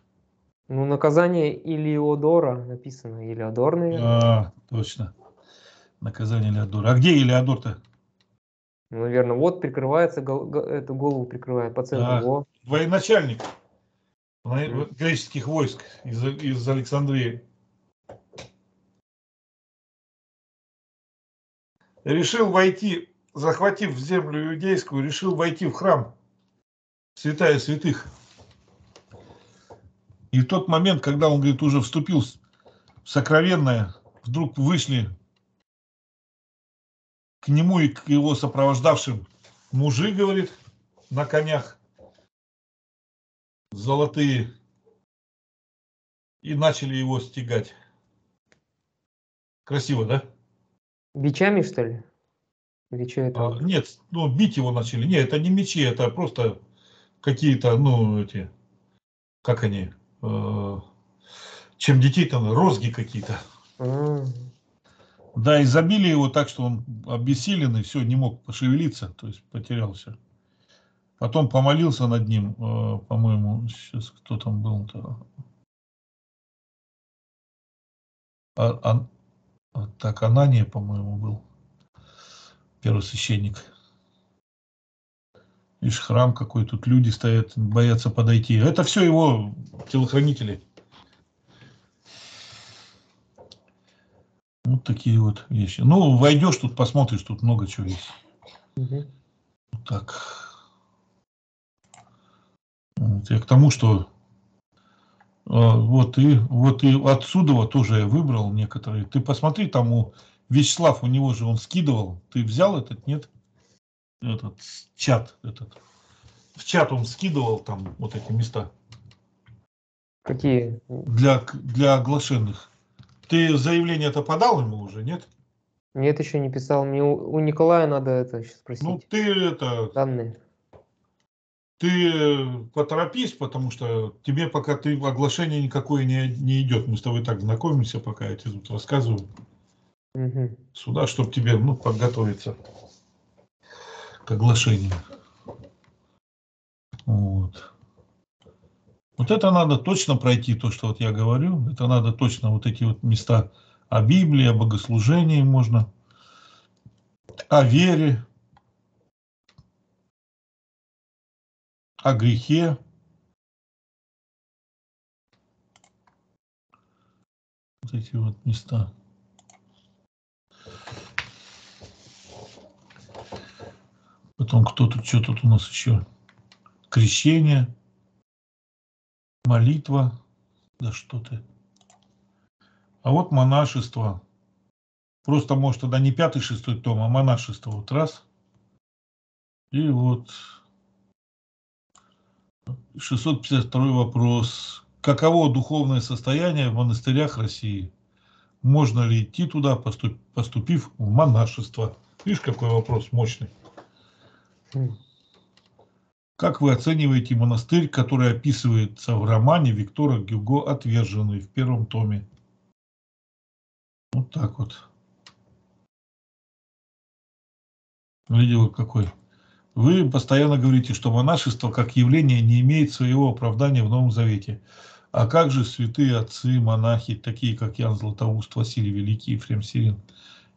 [SPEAKER 2] Ну, наказание Илиодора написано. Илиодор, наверное.
[SPEAKER 1] А, точно. Наказание Леодора. А где Элеодор-то?
[SPEAKER 2] Ну, наверное, вот прикрывается, эту голову прикрывает по центру.
[SPEAKER 1] А.
[SPEAKER 2] Во.
[SPEAKER 1] Военачальник греческих войск из, из Александрии. Решил войти, захватив землю иудейскую, решил войти в храм святая святых. И в тот момент, когда он, говорит, уже вступил в сокровенное, вдруг вышли к нему и к его сопровождавшим мужи, говорит, на конях, золотые, и начали его стегать. Красиво, да?
[SPEAKER 2] Бичами, что ли? Что это?
[SPEAKER 1] А, нет, ну, бить его начали. Нет, это не мечи, это просто какие-то, ну, эти, как они, э, чем детей-то, розги какие-то.
[SPEAKER 2] А,
[SPEAKER 1] Да, и забили его так, что он обессилен и все, не мог пошевелиться, то есть потерялся. Потом помолился над ним, э, по-моему, сейчас кто там был-то. А- Ан- а, так, Анания, по-моему, был первосвященник. Видишь, храм какой, тут люди стоят, боятся подойти. Это все его телохранители. Вот такие вот вещи. Ну, войдешь тут, посмотришь, тут много чего есть.
[SPEAKER 2] Мгм.
[SPEAKER 1] Так. Вот я к тому, что вот и вот и отсюда вот тоже я выбрал некоторые. Ты посмотри, там у Вячеслав, у него же он скидывал. Ты взял этот, нет? Этот чат этот. В чат он скидывал там вот эти места
[SPEAKER 2] Какие?
[SPEAKER 1] для, для оглашенных. Ты заявление это подал ему уже, нет?
[SPEAKER 2] Нет, еще не писал. Мне у, у Николая надо это сейчас спросить.
[SPEAKER 1] Ну, ты это,
[SPEAKER 2] Данные.
[SPEAKER 1] Ты поторопись, потому что тебе пока ты оглашение никакое не, не идет. Мы с тобой так знакомимся, пока я тебе тут рассказываю
[SPEAKER 2] Мгм.
[SPEAKER 1] сюда, чтобы тебе ну, подготовиться к оглашению. Вот. Вот это надо точно пройти, то, что вот я говорю. Это надо точно вот эти вот места о Библии, о богослужении можно, о вере, о грехе. Вот эти вот места. Потом кто тут, что тут у нас еще? Крещение, молитва, да что ты. А вот монашество. Просто, может, тогда не пятый, шестой том, а монашество. Вот раз. И вот 652 вопрос. Каково духовное состояние в монастырях России? Можно ли идти туда, поступ- поступив в монашество? Видишь, какой вопрос мощный. Как вы оцениваете монастырь, который описывается в романе Виктора Гюго «Отверженный» в первом томе? Вот так вот. Видел какой? Вы постоянно говорите, что монашество как явление не имеет своего оправдания в Новом Завете. А как же святые отцы, монахи, такие как Ян Златоуст, Василий Великий, Ефрем Сирин,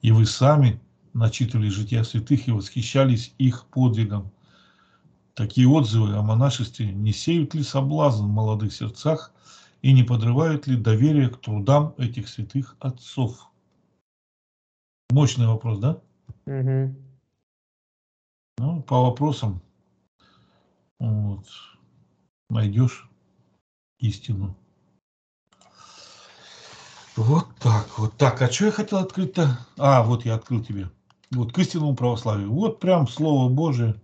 [SPEAKER 1] и вы сами начитывали жития святых и восхищались их подвигом? Такие отзывы о монашестве не сеют ли соблазн в молодых сердцах и не подрывают ли доверие к трудам этих святых отцов? Мощный вопрос, да?
[SPEAKER 2] Мгм.
[SPEAKER 1] Ну, по вопросам вот, найдешь истину. Вот так, вот так. А что я хотел открыть-то? А, вот я открыл тебе. Вот к истинному православию. Вот прям Слово Божие,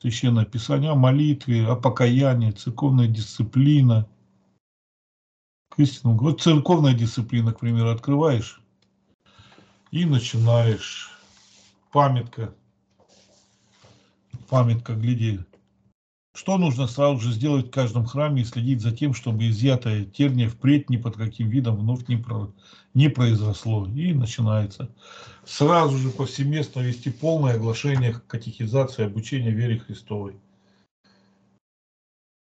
[SPEAKER 1] Священное Писание, о молитве, о покаянии, церковная дисциплина. К истинному. Вот церковная дисциплина, к примеру, открываешь и начинаешь. Памятка. Памятка, гляди. Что нужно сразу же сделать в каждом храме и следить за тем, чтобы изъятое терния впредь ни под каким видом вновь не, про- не произросло. И начинается. Сразу же повсеместно вести полное оглашение катехизации, обучения вере Христовой.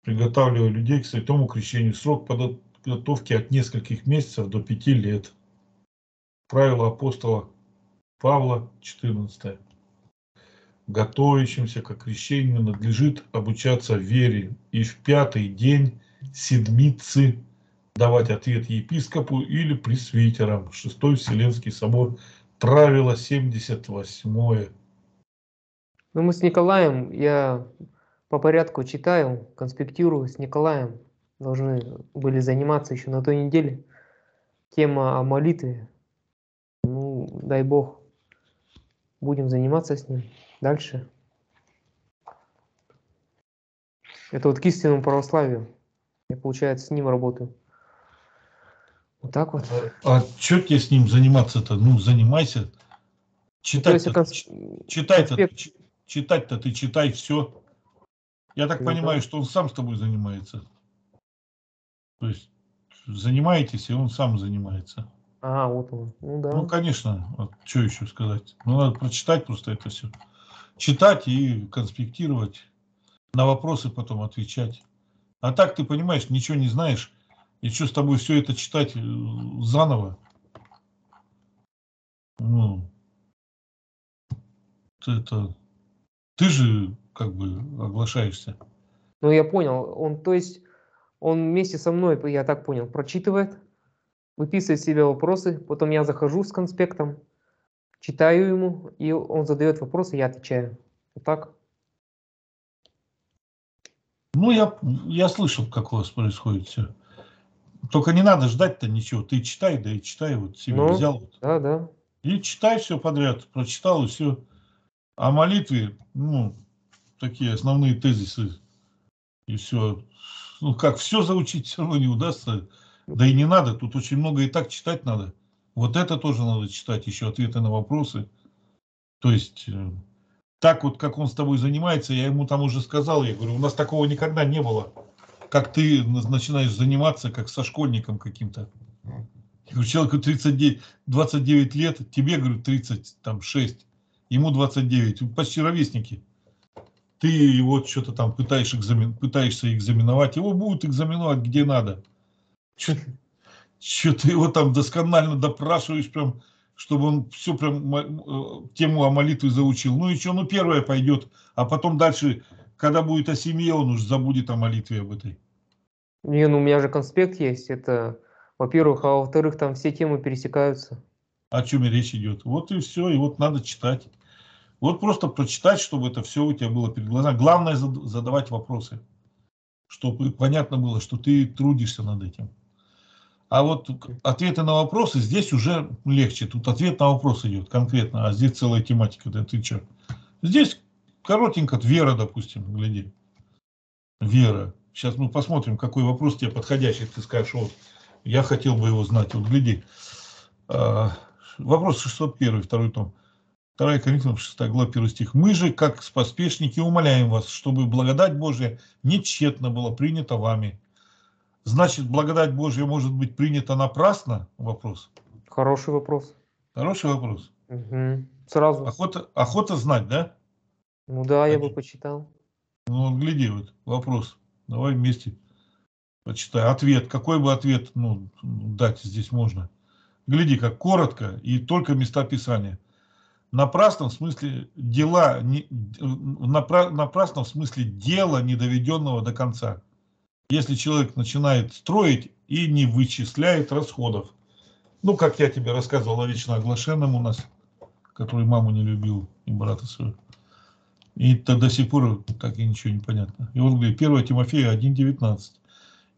[SPEAKER 1] Приготавливая людей к святому крещению. Срок подготовки от нескольких месяцев до пяти лет. Правило апостола Павла 14 готовящимся к крещению надлежит обучаться вере и в пятый день седмицы давать ответ епископу или пресвитерам. Шестой Вселенский собор, правило 78.
[SPEAKER 2] Ну, мы с Николаем, я по порядку читаю, конспектирую с Николаем. Должны были заниматься еще на той неделе. Тема о молитве. Ну, дай бог, будем заниматься с ним дальше. Это вот к истинному православию. Я, получается, с ним работаю. Вот так вот.
[SPEAKER 1] А что тебе с ним заниматься-то? Ну, занимайся.
[SPEAKER 2] То
[SPEAKER 1] Читать-то,
[SPEAKER 2] конс-
[SPEAKER 1] ч- читать-то,
[SPEAKER 2] конспект-
[SPEAKER 1] ч- читать-то ты читай все. Я так
[SPEAKER 2] Ну
[SPEAKER 1] понимаю,
[SPEAKER 2] да.
[SPEAKER 1] что он сам с тобой занимается. То есть занимаетесь, и он сам занимается.
[SPEAKER 2] А, вот он. Ну да.
[SPEAKER 1] Ну, конечно, вот что еще сказать? Ну, надо прочитать просто это все читать и конспектировать, на вопросы потом отвечать. А так ты понимаешь, ничего не знаешь, и что с тобой все это читать э, заново? Ну, это ты же как бы оглашаешься.
[SPEAKER 2] Ну, я понял. Он, то есть, он вместе со мной, я так понял, прочитывает, выписывает себе вопросы, потом я захожу с конспектом, читаю ему, и он задает вопросы, я отвечаю. Вот так?
[SPEAKER 1] Ну, я, я слышал, как у вас происходит все. Только не надо ждать-то ничего. Ты читай, да и читай. Вот себе
[SPEAKER 2] Ну,
[SPEAKER 1] взял. вот.
[SPEAKER 2] Да, да.
[SPEAKER 1] И читай все подряд. Прочитал и все. А молитве, ну, такие основные тезисы. И все. Ну, как все заучить все равно не удастся. Да и не надо. Тут очень много и так читать надо. Вот это тоже надо читать. Еще ответы на вопросы. То есть, э, так вот, как он с тобой занимается, я ему там уже сказал, я говорю, у нас такого никогда не было. Как ты на- начинаешь заниматься, как со школьником каким-то. Человеку 39, 29 лет, тебе, говорю, 36, ему 29, почти ровесники. Ты его что-то там пытаешь экзамен, пытаешься экзаменовать, его будут экзаменовать где надо. Что ты его там досконально допрашиваешь, прям, чтобы он все прям э, тему о молитве заучил. Ну и что, ну первое пойдет, а потом дальше, когда будет о семье, он уж забудет о молитве об этой.
[SPEAKER 2] Не, ну у меня же конспект есть. Это, во-первых, а во-вторых, там все темы пересекаются.
[SPEAKER 1] о чем и речь идет. Вот и все, и вот надо читать. Вот просто прочитать, чтобы это все у тебя было перед глазами. Главное зад- задавать вопросы, чтобы понятно было, что ты трудишься над этим. А вот ответы на вопросы здесь уже легче. Тут ответ на вопрос идет конкретно, а здесь целая тематика. Да ты что? Здесь коротенько, вера, допустим, гляди. Вера. Сейчас мы посмотрим, какой вопрос тебе подходящий. Ты скажешь, вот, я хотел бы его знать. Вот гляди. А, Вопрос 601, второй том. 2 Коринфянам 6 глава 1 стих. «Мы же, как поспешники, умоляем вас, чтобы благодать Божья не тщетно была принята вами». Значит, благодать Божья может быть принята напрасно? Вопрос.
[SPEAKER 2] Хороший вопрос.
[SPEAKER 1] Хороший вопрос.
[SPEAKER 2] Мгм. Сразу.
[SPEAKER 1] Охота, охота знать, да?
[SPEAKER 2] Ну да, я бы почитал.
[SPEAKER 1] Ну, вот гляди, вот вопрос. Давай вместе почитай. Ответ. Какой бы ответ ну, дать здесь можно? Гляди, как коротко и только места писания. Напрасно в смысле дела, не, напра- напрасно в смысле дела, не доведенного до конца. Если человек начинает строить и не вычисляет расходов. Ну, как я тебе рассказывал о вечно оглашенном у нас, который маму не любил и брата своего. И то до сих пор так и ничего не понятно. И вот говорит, 1 Тимофея 1.19.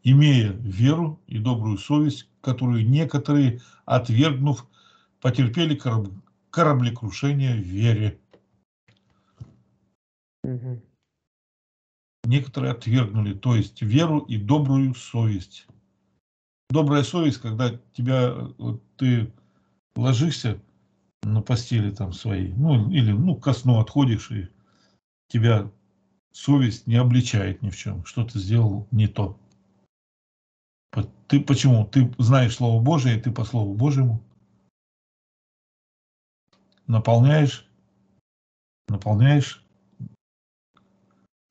[SPEAKER 1] Имея веру и добрую совесть, которую некоторые, отвергнув, потерпели кораб- кораблекрушение в вере.
[SPEAKER 2] Мгм.
[SPEAKER 1] Некоторые отвергнули, то есть веру и добрую совесть. Добрая совесть, когда тебя, вот ты ложишься на постели там своей, ну или ну ко сну отходишь и тебя совесть не обличает ни в чем, что ты сделал не то. Ты почему? Ты знаешь Слово Божие, и ты по Слову Божьему наполняешь, наполняешь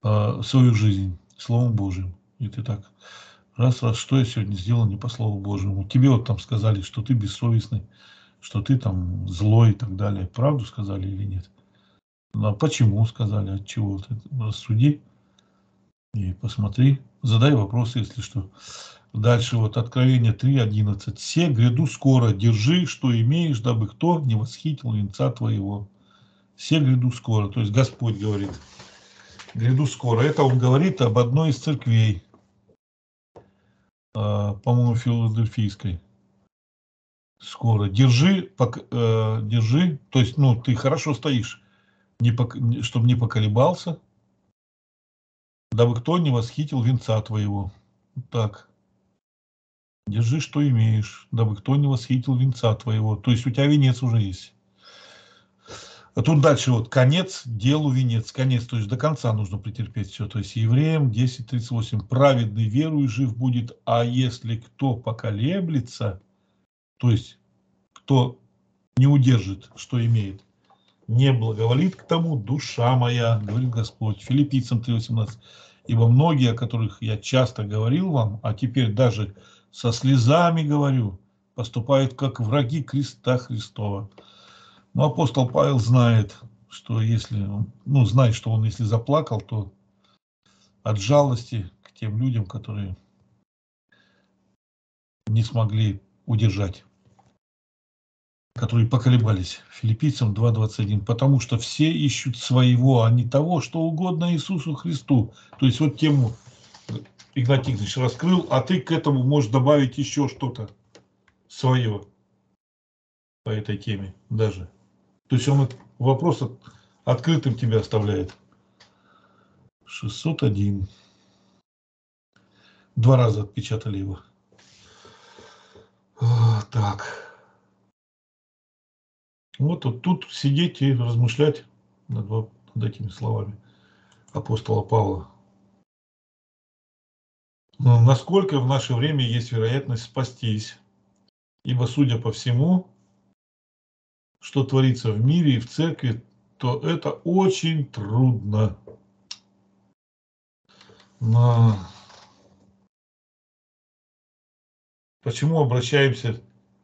[SPEAKER 1] э, свою жизнь Словом Божьим. И ты так, раз, раз, что я сегодня сделал не по Слову Божьему. Тебе вот там сказали, что ты бессовестный, что ты там злой и так далее. Правду сказали или нет? Ну, а почему сказали, от чего? Ты рассуди и посмотри, задай вопросы, если что. Дальше вот Откровение 3.11. «Се гряду скоро, держи, что имеешь, дабы кто не восхитил венца твоего». «Се гряду скоро», то есть Господь говорит. Гряду скоро. Это он говорит об одной из церквей, а, по-моему, филадельфийской. Скоро. Держи, пок- э, держи, то есть, ну, ты хорошо стоишь, не пок- чтобы не поколебался, дабы кто не восхитил венца твоего. Так. Держи, что имеешь, дабы кто не восхитил венца твоего. То есть у тебя венец уже есть. А тут дальше вот конец, делу венец, конец, то есть до конца нужно претерпеть все. То есть евреям 10.38, праведный верую жив будет, а если кто поколеблется, то есть кто не удержит, что имеет, не благоволит к тому душа моя, говорит Господь. Филиппийцам 3.18, ибо многие, о которых я часто говорил вам, а теперь даже со слезами говорю, поступают как враги креста Христова. Но апостол Павел знает, что если, ну, знает, что он если заплакал, то от жалости к тем людям, которые не смогли удержать, которые поколебались. Филиппийцам 2.21. Потому что все ищут своего, а не того, что угодно Иисусу Христу. То есть вот тему Игнатий Игнатьевич раскрыл, а ты к этому можешь добавить еще что-то свое по этой теме даже. То есть он вопрос от- открытым тебя оставляет. 601. Два раза отпечатали его. А, Так. Вот, вот тут сидеть и размышлять над, над этими словами апостола Павла. Насколько в наше время есть вероятность спастись? Ибо, судя по всему, что творится в мире и в церкви, то это очень трудно. Но почему обращаемся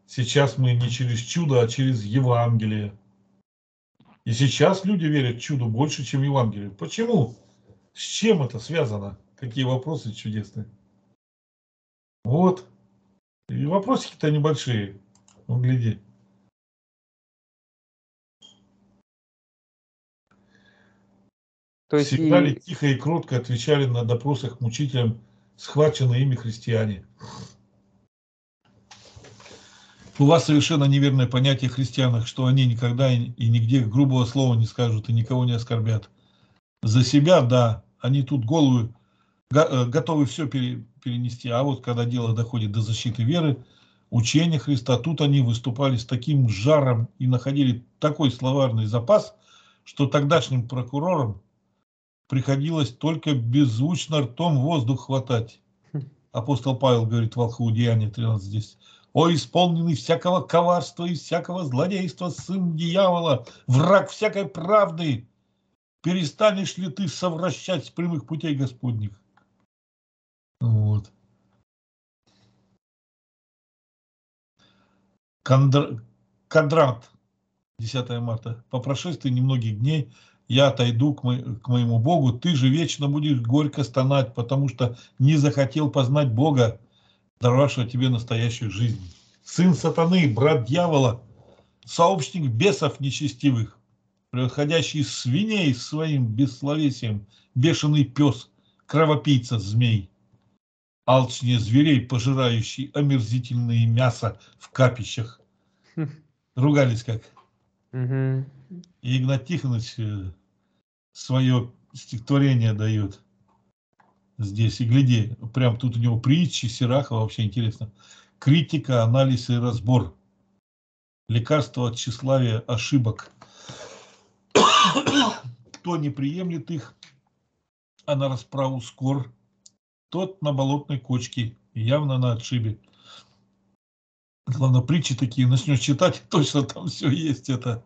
[SPEAKER 1] сейчас мы не через чудо, а через Евангелие? И сейчас люди верят чуду больше, чем Евангелию. Почему? С чем это связано? Какие вопросы чудесные. Вот. И вопросики-то небольшие. Ну, гляди.
[SPEAKER 2] То есть
[SPEAKER 1] Всегда ли
[SPEAKER 2] и
[SPEAKER 1] тихо и кротко отвечали на допросах мучителям схваченные ими христиане? У вас совершенно неверное понятие о христианах, что они никогда и нигде грубого слова не скажут и никого не оскорбят. За себя, да, они тут головы го- э, готовы все перенести, а вот когда дело доходит до защиты веры, учения Христа, тут они выступали с таким жаром и находили такой словарный запас, что тогдашним прокурорам приходилось только беззвучно ртом воздух хватать. Апостол Павел говорит в Волху Деяния 13.10. «О, исполненный всякого коварства и всякого злодейства, сын дьявола, враг всякой правды, перестанешь ли ты совращать с прямых путей Господних?» Вот. Кондр... Кадрат, 10 марта. По прошествии немногих дней я отойду к, мо- к моему Богу, ты же вечно будешь горько стонать, потому что не захотел познать Бога, даровавшего тебе настоящую жизнь. Сын сатаны, брат дьявола, сообщник бесов нечестивых, превосходящий свиней своим бессловесием, бешеный пес, кровопийца змей, алчнее зверей, пожирающий омерзительное мясо в капищах.
[SPEAKER 2] Хм.
[SPEAKER 1] Ругались как.
[SPEAKER 2] Мгм.
[SPEAKER 1] И Игнат Тихонович свое стихотворение дает здесь. И гляди, прям тут у него притчи, Сираха, вообще интересно. Критика, анализ и разбор. Лекарство от тщеславия ошибок. Кто не приемлет их, а на расправу скор, тот на болотной кочке, явно на отшибе. Главное, притчи такие начнешь читать, точно там все есть это.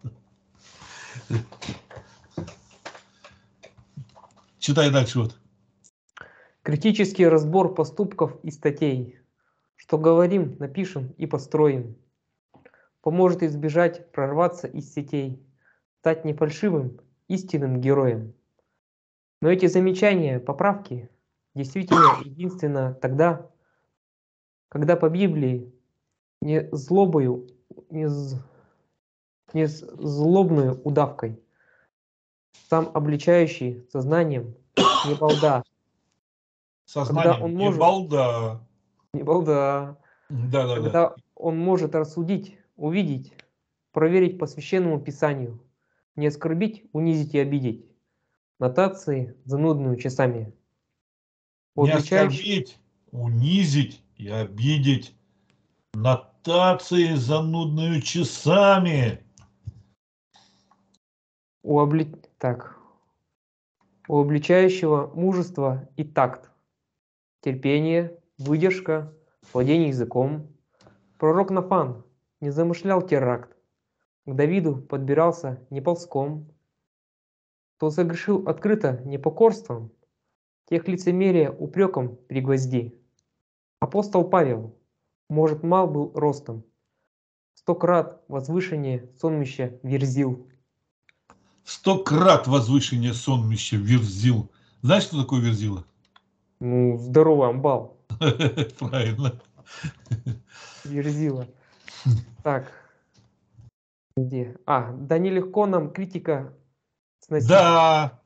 [SPEAKER 1] Читай дальше вот.
[SPEAKER 2] Критический разбор поступков и статей. Что говорим, напишем и построим. Поможет избежать прорваться из сетей, стать не фальшивым, истинным героем. Но эти замечания, поправки действительно единственно тогда, когда по Библии не злобою, не, з- не с злобную удавкой, сам обличающий сознанием не балда,
[SPEAKER 1] Сознанием.
[SPEAKER 2] он
[SPEAKER 1] Не
[SPEAKER 2] может-
[SPEAKER 1] балда.
[SPEAKER 2] не балда,
[SPEAKER 1] Да, да, да.
[SPEAKER 2] когда он может рассудить, увидеть, проверить по священному писанию, не оскорбить, унизить и обидеть. Нотации занудными часами.
[SPEAKER 1] Не
[SPEAKER 2] Обличающий-
[SPEAKER 1] оскорбить, унизить и обидеть. Нотации занудную часами.
[SPEAKER 2] У обли... так. У обличающего мужество и такт, терпение, выдержка, владение языком. Пророк Нафан не замышлял теракт, к Давиду подбирался не ползком. Кто согрешил открыто непокорством, тех лицемерие упреком пригвозди. Апостол Павел, может, мал был ростом, сто крат возвышение сонмища верзил.
[SPEAKER 1] Сто крат возвышение сонмище верзил. Знаешь, что такое верзила?
[SPEAKER 2] Ну, здоровый амбал.
[SPEAKER 1] Правильно.
[SPEAKER 2] Верзила. Так. Где? А, да нелегко нам критика сносить.
[SPEAKER 1] Да.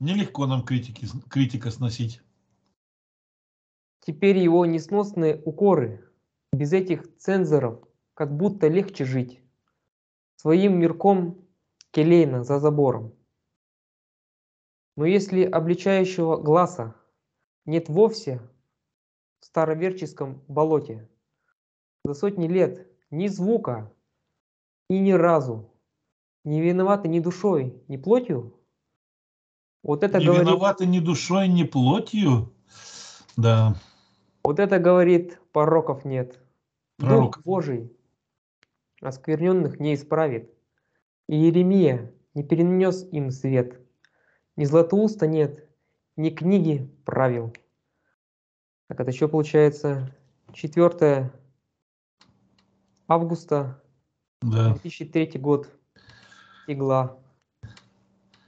[SPEAKER 1] Нелегко нам критики, критика сносить.
[SPEAKER 2] Теперь его несносные укоры. Без этих цензоров как будто легче жить. Своим мирком келейно за забором. Но если обличающего глаза нет вовсе в староверческом болоте, за сотни лет ни звука и ни разу не виноваты ни душой, ни плотью, вот это
[SPEAKER 1] не
[SPEAKER 2] говорит,
[SPEAKER 1] виноваты ни душой, ни плотью. Да.
[SPEAKER 2] вот это говорит, пороков нет.
[SPEAKER 1] Пророк.
[SPEAKER 2] Дух Божий оскверненных не исправит. И Иеремия не перенес им свет. Ни Златоуста нет, ни книги правил. Так это еще получается 4 августа
[SPEAKER 1] Да.
[SPEAKER 2] 2003 год. Игла.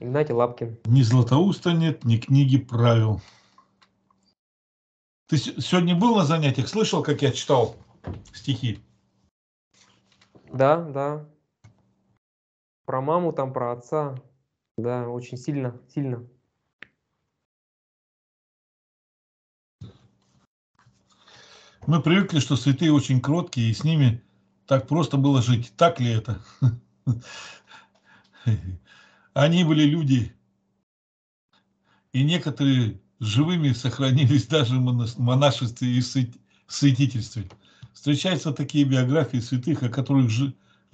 [SPEAKER 2] Игнатий Лапкин.
[SPEAKER 1] Ни Златоуста нет, ни книги правил. Ты сегодня был на занятиях? Слышал, как я читал стихи?
[SPEAKER 2] Да, да. Про маму там, про отца. Да, очень сильно, сильно.
[SPEAKER 1] Мы привыкли, что святые очень кроткие, и с ними так просто было жить. Так ли это? Они были люди, и некоторые живыми сохранились даже в монашестве и в свят- святительстве. Встречаются такие биографии святых, о которых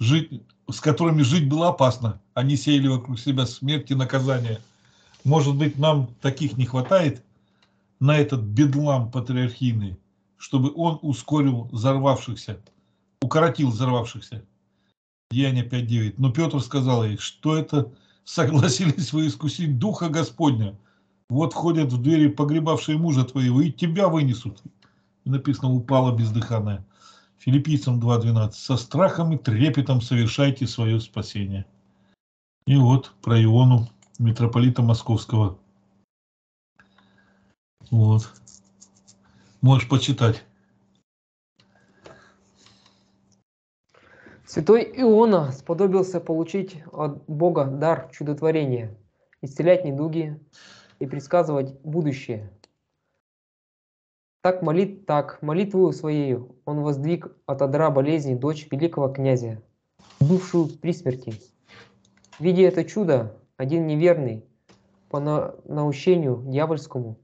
[SPEAKER 1] жить, с которыми жить было опасно. Они сеяли вокруг себя смерть и наказание. Может быть, нам таких не хватает на этот бедлам патриархийный, чтобы он ускорил взорвавшихся, укоротил взорвавшихся. Деяние 5.9. Но Петр сказал ей, что это согласились вы искусить Духа Господня. Вот входят в двери погребавшие мужа твоего, и тебя вынесут. Написано, упала бездыханная. Филиппийцам 2.12. Со страхом и трепетом совершайте свое спасение. И вот про Иону, митрополита Московского. Вот. Можешь почитать.
[SPEAKER 2] Святой Иона сподобился получить от Бога дар чудотворения, исцелять недуги и предсказывать будущее. Так молит, так молитвою своею он воздвиг от одра болезни дочь великого князя, бывшую при смерти. Видя это чудо, один неверный по на- наущению дьявольскому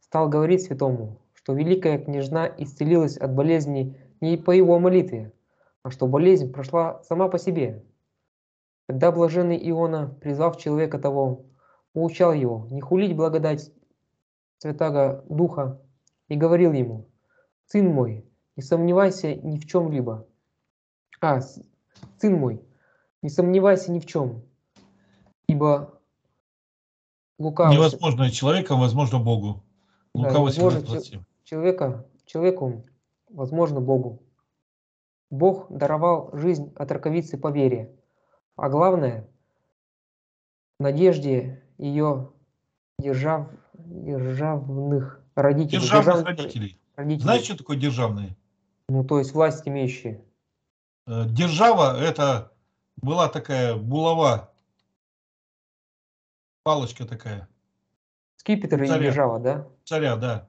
[SPEAKER 2] стал говорить святому, что великая княжна исцелилась от болезни не по его молитве, а что болезнь прошла сама по себе. Тогда блаженный Иона, призвав человека того, поучал его не хулить благодать Святаго Духа и говорил ему, «Сын мой, не сомневайся ни в чем-либо». А, «Сын мой, не сомневайся ни в чем, ибо лукавый
[SPEAKER 1] Невозможное человеком, возможно Богу.
[SPEAKER 2] Да,
[SPEAKER 1] Лука
[SPEAKER 2] невозможно
[SPEAKER 1] 18,
[SPEAKER 2] человека, человеку, возможно, Богу. Бог даровал жизнь от раковицы по вере, а главное, надежде ее держав, державных родителей.
[SPEAKER 1] Державных
[SPEAKER 2] державных
[SPEAKER 1] родителей.
[SPEAKER 2] родителей.
[SPEAKER 1] Знаешь, что такое державные?
[SPEAKER 2] Ну, то есть власть имеющие.
[SPEAKER 1] Э, Держава – это была такая булава, палочка такая,
[SPEAKER 2] Скипетр
[SPEAKER 1] Царя.
[SPEAKER 2] держава, да?
[SPEAKER 1] царя, да.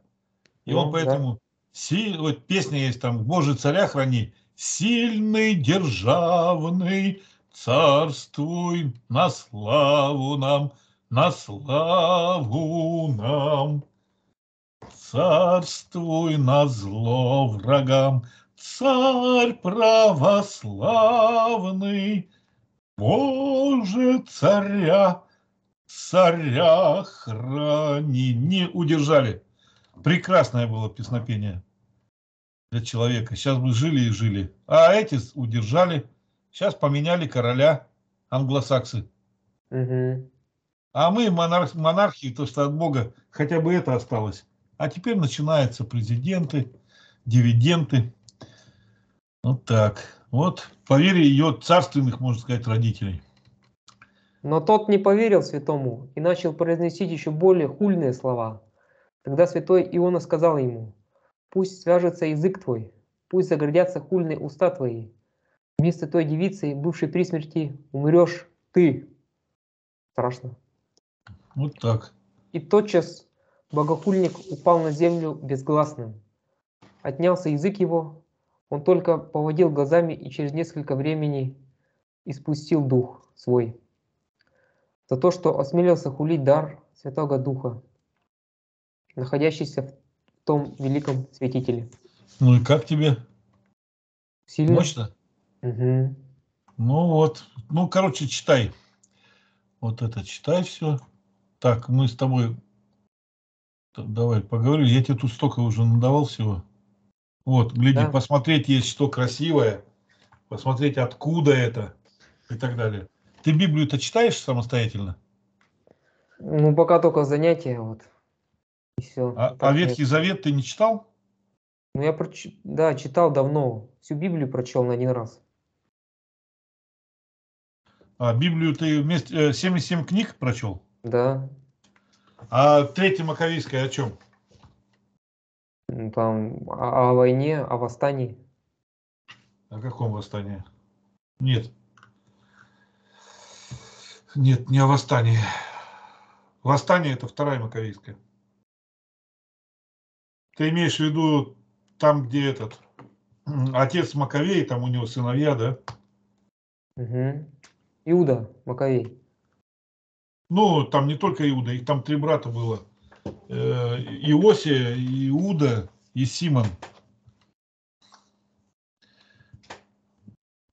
[SPEAKER 1] И
[SPEAKER 2] Ну,
[SPEAKER 1] он поэтому, си- вот песня есть там, «Боже, царя храни», «Сильный, державный, царствуй на славу нам, на славу нам». Царствуй на зло врагам, царь православный, Боже, царя, царя храни. Не удержали. Прекрасное было песнопение для человека. Сейчас бы жили и жили. А эти удержали. Сейчас поменяли короля англосаксы.
[SPEAKER 2] Мгм.
[SPEAKER 1] А мы монарх, монархии, то что от Бога, хотя бы это осталось. А теперь начинаются президенты, дивиденды. Вот так. Вот по вере ее царственных, можно сказать, родителей.
[SPEAKER 2] Но тот не поверил святому и начал произносить еще более хульные слова. Тогда святой Иона сказал ему, «Пусть свяжется язык твой, пусть загордятся хульные уста твои. Вместо той девицы, бывшей при смерти, умрешь ты». Страшно.
[SPEAKER 1] Вот так.
[SPEAKER 2] И тотчас богохульник упал на землю безгласным. Отнялся язык его, он только поводил глазами и через несколько времени испустил дух свой. За то, что осмелился хулить дар Святого Духа, находящийся в том великом святителе.
[SPEAKER 1] Ну и как тебе?
[SPEAKER 2] Сильно?
[SPEAKER 1] Мощно?
[SPEAKER 2] Мгм.
[SPEAKER 1] Ну вот. Ну, короче, читай. Вот это читай все. Так, мы с тобой давай поговорим. Я тебе тут столько уже надавал всего. Вот, гляди,
[SPEAKER 2] Да.
[SPEAKER 1] посмотреть есть что красивое, посмотреть откуда это и так далее. Ты Библию-то читаешь самостоятельно?
[SPEAKER 2] Ну, пока только занятия, вот. И все.
[SPEAKER 1] А, а Ветхий Завет ты не читал?
[SPEAKER 2] Ну, я, проч... да, читал давно. Всю Библию прочел на один раз.
[SPEAKER 1] А Библию ты вместе э, 77 книг прочел?
[SPEAKER 2] Да.
[SPEAKER 1] А Третья Маковейская о чем?
[SPEAKER 2] Там о, о войне, о восстании.
[SPEAKER 1] О каком восстании? Нет. Нет, не о восстании. Восстание это вторая Маковейская. Ты имеешь в виду там, где этот отец Маковей, там у него сыновья, да?
[SPEAKER 2] Мгм. Иуда, Маковей.
[SPEAKER 1] Ну, там не только Иуда, их там три брата было. Э, Иосия, Иуда и Симон.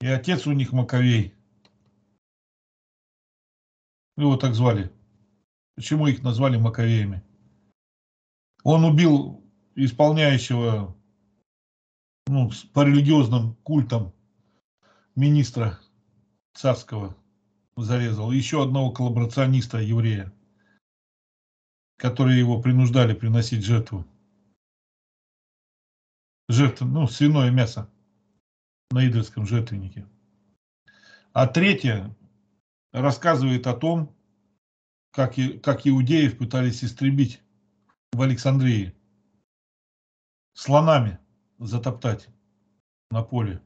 [SPEAKER 1] И отец у них Маковей. Его так звали. Почему их назвали Маковеями? Он убил исполняющего ну, по религиозным культам министра царского зарезал. Еще одного коллаборациониста еврея, которые его принуждали приносить жертву. Жертву, ну, свиное мясо на идольском жертвеннике. А третье рассказывает о том, как, и, как иудеев пытались истребить в Александрии. Слонами затоптать на поле.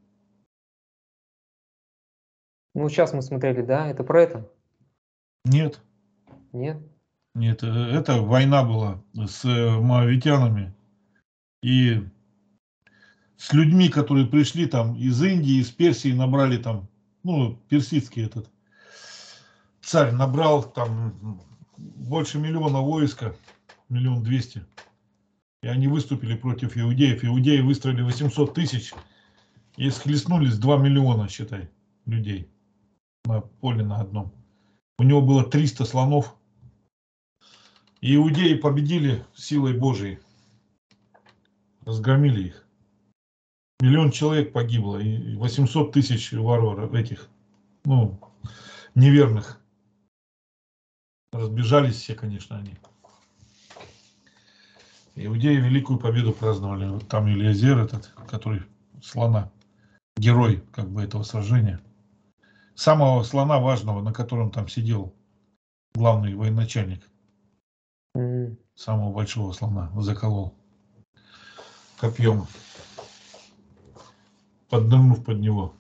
[SPEAKER 2] Ну, сейчас мы смотрели, да? Это про это?
[SPEAKER 1] Нет,
[SPEAKER 2] Нет?
[SPEAKER 1] Нет, э, это война была с э, моавитянами и с людьми, которые пришли там из Индии, из Персии, набрали там, ну, персидский этот царь набрал там больше миллиона войска, миллион двести. И они выступили против иудеев. Иудеи выстроили 800 тысяч и схлестнулись 2 миллиона, считай, людей на поле на одном. У него было 300 слонов, и иудеи победили силой Божией. Разгромили их. Миллион человек погибло, и 800 тысяч варваров этих, ну, неверных. Разбежались все, конечно, они. Иудеи великую победу праздновали. Вот Там Илиазер этот, который слона, герой как бы этого сражения. Самого слона важного, на котором там сидел главный военачальник самого большого слона заколол копьем, поднырнув под него.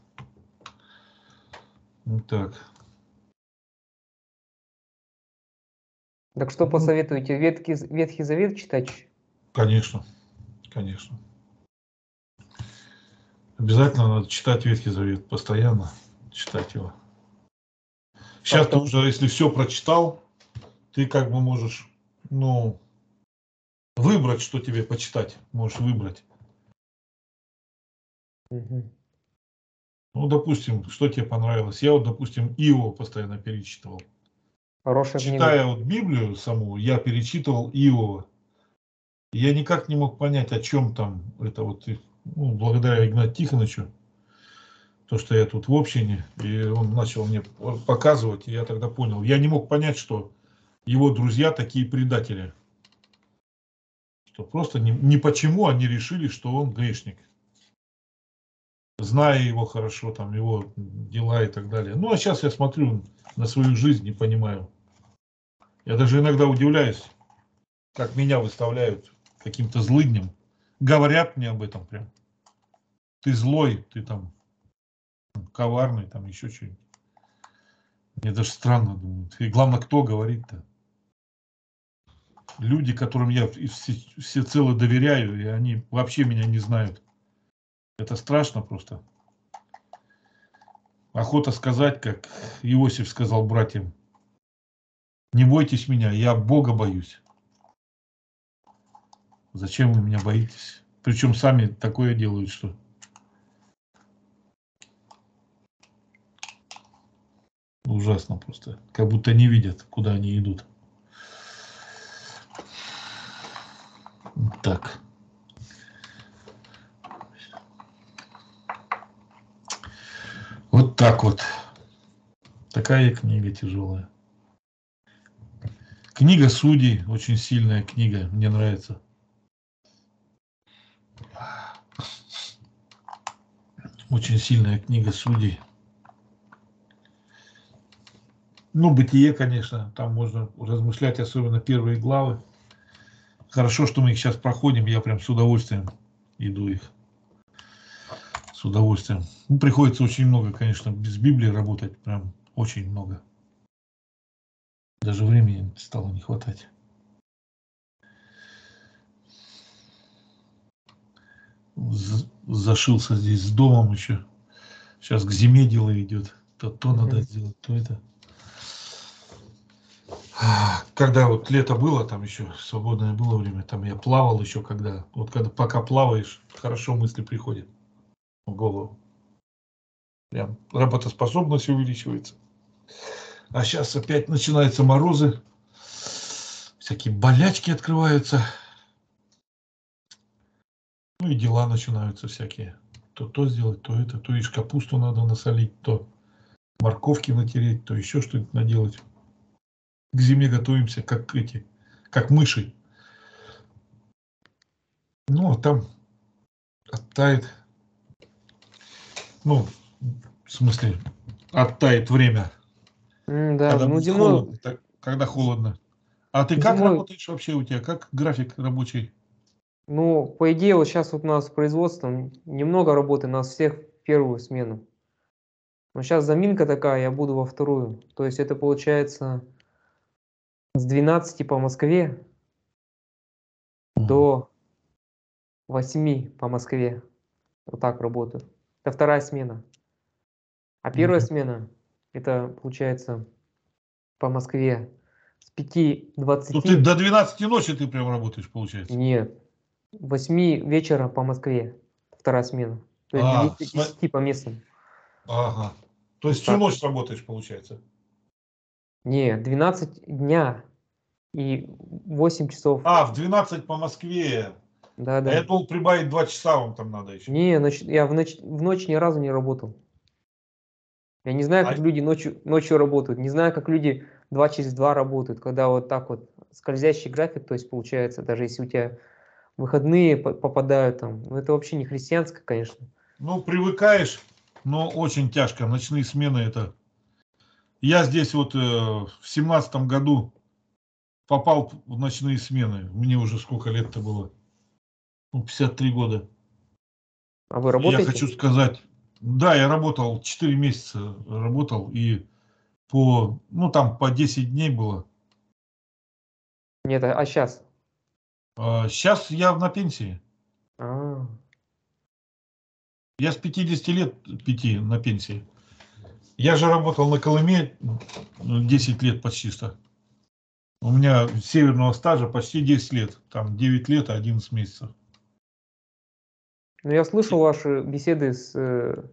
[SPEAKER 1] Вот так.
[SPEAKER 2] Так что
[SPEAKER 1] Ну.
[SPEAKER 2] посоветуете? Ветхий, Ветхий Завет читать?
[SPEAKER 1] Конечно, конечно. Обязательно надо читать Ветхий Завет, постоянно читать его. Сейчас ты уже, если все прочитал, ты как бы можешь, ну, выбрать, что тебе почитать. Можешь выбрать.
[SPEAKER 2] Мгм.
[SPEAKER 1] Ну, допустим, что тебе понравилось. Я вот, допустим, Иова постоянно перечитывал.
[SPEAKER 2] Хорошая книга.
[SPEAKER 1] Читая вот Библию саму, я перечитывал Иова. Я никак не мог понять, о чем там это вот, ну, благодаря Игнату Тихоновичу, то, что я тут в общине, и он начал мне показывать, и я тогда понял. Я не мог понять, что его друзья такие предатели. Что просто не, не почему они решили, что он грешник. зная его хорошо, там его дела и так далее. Ну, а сейчас я смотрю на свою жизнь и понимаю. Я даже иногда удивляюсь, как меня выставляют каким-то злыднем. Говорят мне об этом прям. Ты злой, ты там коварный, там еще что-нибудь. Мне даже странно думают. И главное, кто говорит-то? Люди, которым я все, всецело доверяю, и они вообще меня не знают. Это страшно просто. Охота сказать, как Иосиф сказал братьям, не бойтесь меня, я Бога боюсь. Зачем вы меня боитесь? Причем сами такое делают, что... Ужасно просто. Как будто не видят, куда они идут. Так. Вот так вот. Такая книга тяжелая. Книга судей, очень сильная книга, мне нравится. Очень сильная книга судей. Ну, бытие, конечно, там можно размышлять, особенно первые главы. Хорошо, что мы их сейчас проходим, я прям с удовольствием иду их. С удовольствием. Ну, приходится очень много, конечно, без Библии работать, прям очень много. Даже времени стало не хватать. Зашился здесь с домом еще. Сейчас к зиме дело идет. То то надо сделать, то это когда вот лето было, там еще свободное было время, там я плавал еще когда. Вот когда пока плаваешь, хорошо мысли приходят в голову. Прям работоспособность увеличивается. А сейчас опять начинаются морозы, всякие болячки открываются. Ну и дела начинаются всякие. То то сделать, то это, то ишь капусту надо насолить, то морковки натереть, то еще что-нибудь наделать к зиме готовимся, как эти, как мыши. Ну, а там оттает, ну, в смысле, оттает время.
[SPEAKER 2] Да,
[SPEAKER 1] Когда
[SPEAKER 2] ну зимой,
[SPEAKER 1] холодно, так- когда холодно. А ты как
[SPEAKER 2] Зимой-
[SPEAKER 1] работаешь вообще у тебя? Как график рабочий?
[SPEAKER 2] ну, по идее, вот сейчас вот у нас производство, немного работы, нас всех в первую смену. Но сейчас заминка такая, я буду во вторую. То есть это получается с 12 по Москве до 8 по Москве. Вот так работаю. Это вторая смена. А первая
[SPEAKER 1] Мгм.
[SPEAKER 2] смена, это получается по Москве с 5.20.
[SPEAKER 1] Ну ты до 12 ночи ты прям работаешь, получается.
[SPEAKER 2] Нет, 8 вечера по Москве. Вторая смена. То есть
[SPEAKER 1] А,
[SPEAKER 2] до 10, 10 по местным.
[SPEAKER 1] Ага. То есть всю
[SPEAKER 2] так.
[SPEAKER 1] ночь работаешь, получается.
[SPEAKER 2] Не, 12 дня и 8 часов.
[SPEAKER 1] А, в 12 по Москве.
[SPEAKER 2] Да,
[SPEAKER 1] А
[SPEAKER 2] да.
[SPEAKER 1] я думал, прибавить 2 часа вам там надо еще.
[SPEAKER 2] Не, ноч- я в ночь, в ночь ни разу не работал. Я не знаю, как
[SPEAKER 1] А-
[SPEAKER 2] люди ночью, ночью работают. Не знаю, как люди два через два работают, когда вот так вот скользящий график, то есть получается, даже если у тебя выходные по- попадают там, ну это вообще не христианско, конечно.
[SPEAKER 1] Ну, привыкаешь, но очень тяжко. Ночные смены это... Я здесь вот э, в семнадцатом году попал в ночные смены. Мне уже сколько лет-то было? Ну, 53 года.
[SPEAKER 2] А вы
[SPEAKER 1] Я
[SPEAKER 2] работаете?
[SPEAKER 1] хочу сказать, да, я работал 4 месяца, работал, и по, ну, там по 10 дней было.
[SPEAKER 2] Нет, а сейчас?
[SPEAKER 1] сейчас я на пенсии.
[SPEAKER 2] А,
[SPEAKER 1] Я с 50 лет пяти на пенсии. Я же работал на Колыме ну, 10 лет почти что. У меня северного стажа почти 10 лет. Там 9 лет и 11 месяцев.
[SPEAKER 2] ну я слышал ваши беседы с э,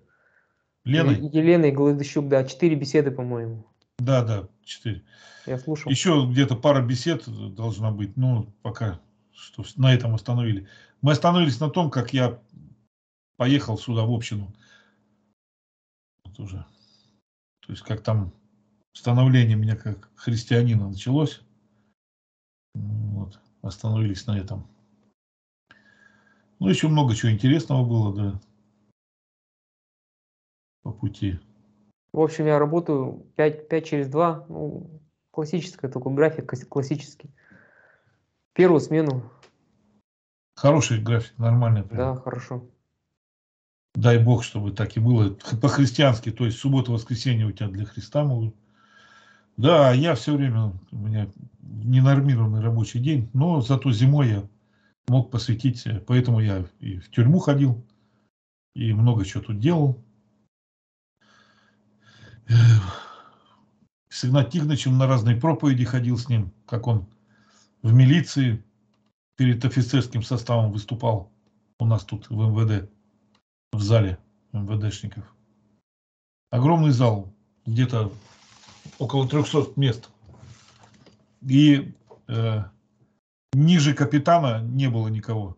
[SPEAKER 1] Леной?
[SPEAKER 2] Еленой Гладыщук, да, четыре беседы, по-моему.
[SPEAKER 1] Да, да, 4.
[SPEAKER 2] Я слушал.
[SPEAKER 1] Еще где-то пара бесед должна быть. Ну, пока что на этом остановили. Мы остановились на том, как я поехал сюда в общину. Вот уже. То есть как там становление меня как христианина началось. Вот. Остановились на этом. Ну, еще много чего интересного было, да. по пути.
[SPEAKER 2] В общем, я работаю 5, 5 через 2. Ну, классическая такой график, класс- классический. Первую смену,
[SPEAKER 1] Хороший график, нормальный. прям.
[SPEAKER 2] да, хорошо.
[SPEAKER 1] Дай бог, чтобы так и было. По-христиански, то есть суббота-воскресенье у тебя для Христа могут. Да, я все время, у меня ненормированный рабочий день, но зато зимой я мог посвятить, поэтому я и в тюрьму ходил, и много чего тут делал. Э, С Игнатом Тихоновичем на разные проповеди ходил с ним, как он в милиции перед офицерским составом выступал у нас тут в МВД в зале МВДшников. Огромный зал, где-то около 300 мест. И э, ниже капитана не было никого.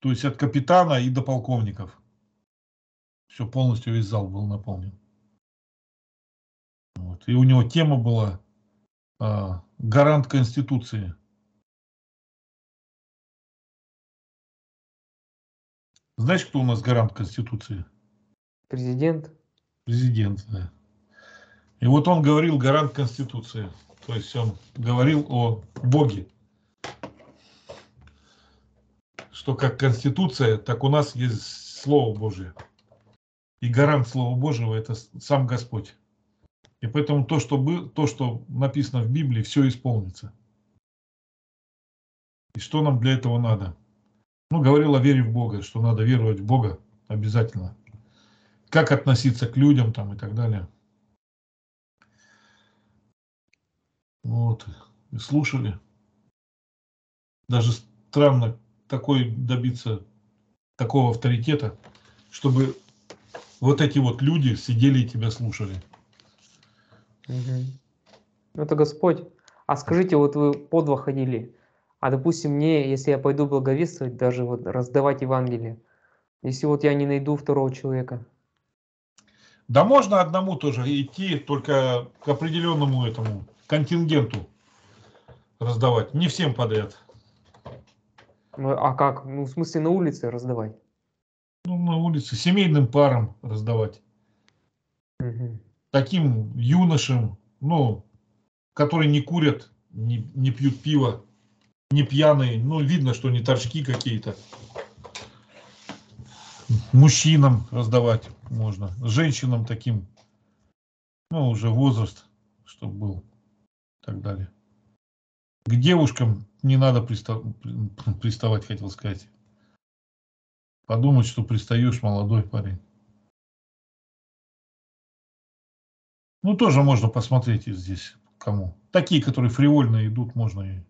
[SPEAKER 1] То есть от капитана и до полковников. Все полностью весь зал был наполнен. Вот. И у него тема была а, гарант Конституции. Знаешь, кто у нас гарант Конституции?
[SPEAKER 2] Президент.
[SPEAKER 1] Президент, да. И вот он говорил гарант Конституции. То есть он говорил о Боге. Что как Конституция, так у нас есть Слово Божие. И гарант Слова Божьего – это сам Господь. И поэтому то, что, бы, то, что написано в Библии, все исполнится. И что нам для этого надо? Ну, говорил о вере в Бога, что надо веровать в Бога обязательно. Как относиться к людям там и так далее. Вот, и слушали. Даже странно такой добиться такого авторитета, чтобы вот эти вот люди сидели и тебя слушали.
[SPEAKER 2] Ну, Это Господь. А скажите, вот вы по два ходили, а допустим мне, если я пойду благовествовать, даже вот раздавать Евангелие, если вот я не найду второго человека,
[SPEAKER 1] Да можно одному тоже идти, только к определенному этому контингенту раздавать. Не всем подряд.
[SPEAKER 2] ну, а как? Ну, в смысле на улице раздавать?
[SPEAKER 1] Ну, на улице семейным парам раздавать.
[SPEAKER 2] Мгм.
[SPEAKER 1] таким юношам, ну, которые не курят, не, не пьют пиво, не пьяные, ну, видно, что не торчки какие-то. Мужчинам раздавать можно, женщинам таким, ну, уже возраст, чтобы был, и так далее. К девушкам не надо приста- при- приставать, хотел сказать. Подумать, что пристаешь, молодой парень. Ну, тоже можно посмотреть здесь кому. Такие, которые фривольно идут, можно и...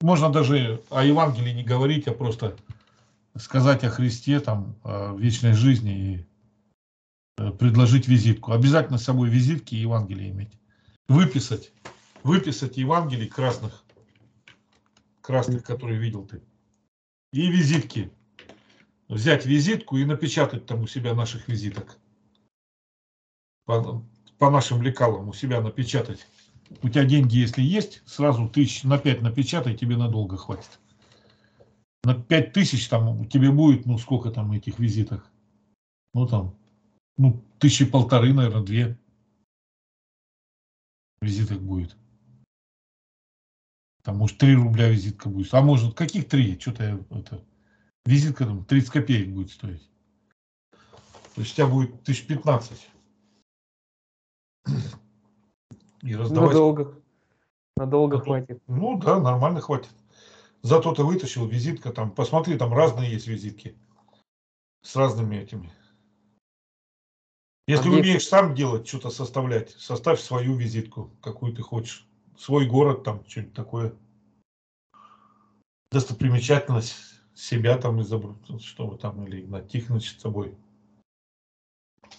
[SPEAKER 1] Можно даже о Евангелии не говорить, а просто сказать о Христе, там, о вечной жизни и э, предложить визитку. Обязательно с собой визитки и Евангелие иметь. Выписать. Выписать Евангелий красных. Красных, которые видел ты. И визитки. Взять визитку и напечатать там у себя наших визиток по, по нашим лекалам у себя напечатать. У тебя деньги, если есть, сразу тысяч на 5 напечатай, тебе надолго хватит. На 5 тысяч там у тебя будет, ну сколько там этих визиток? Ну там, ну тысячи полторы, наверное, две визиток будет. Там может 3 рубля визитка будет. А может каких 3? Что-то я это... Визитка там 30 копеек будет стоить. То есть у тебя будет тысяч 15 и раздавать.
[SPEAKER 2] Надолго. Надолго хватит.
[SPEAKER 1] Ну да, нормально хватит. Зато ты вытащил визитка там. Посмотри, там разные есть визитки. С разными этими. Если
[SPEAKER 2] А где-
[SPEAKER 1] умеешь сам делать, что-то составлять, составь свою визитку, какую ты хочешь. Свой город там, что-нибудь такое. Достопримечательность себя там изобразить, что вы там, или Игнат Тихонович с собой.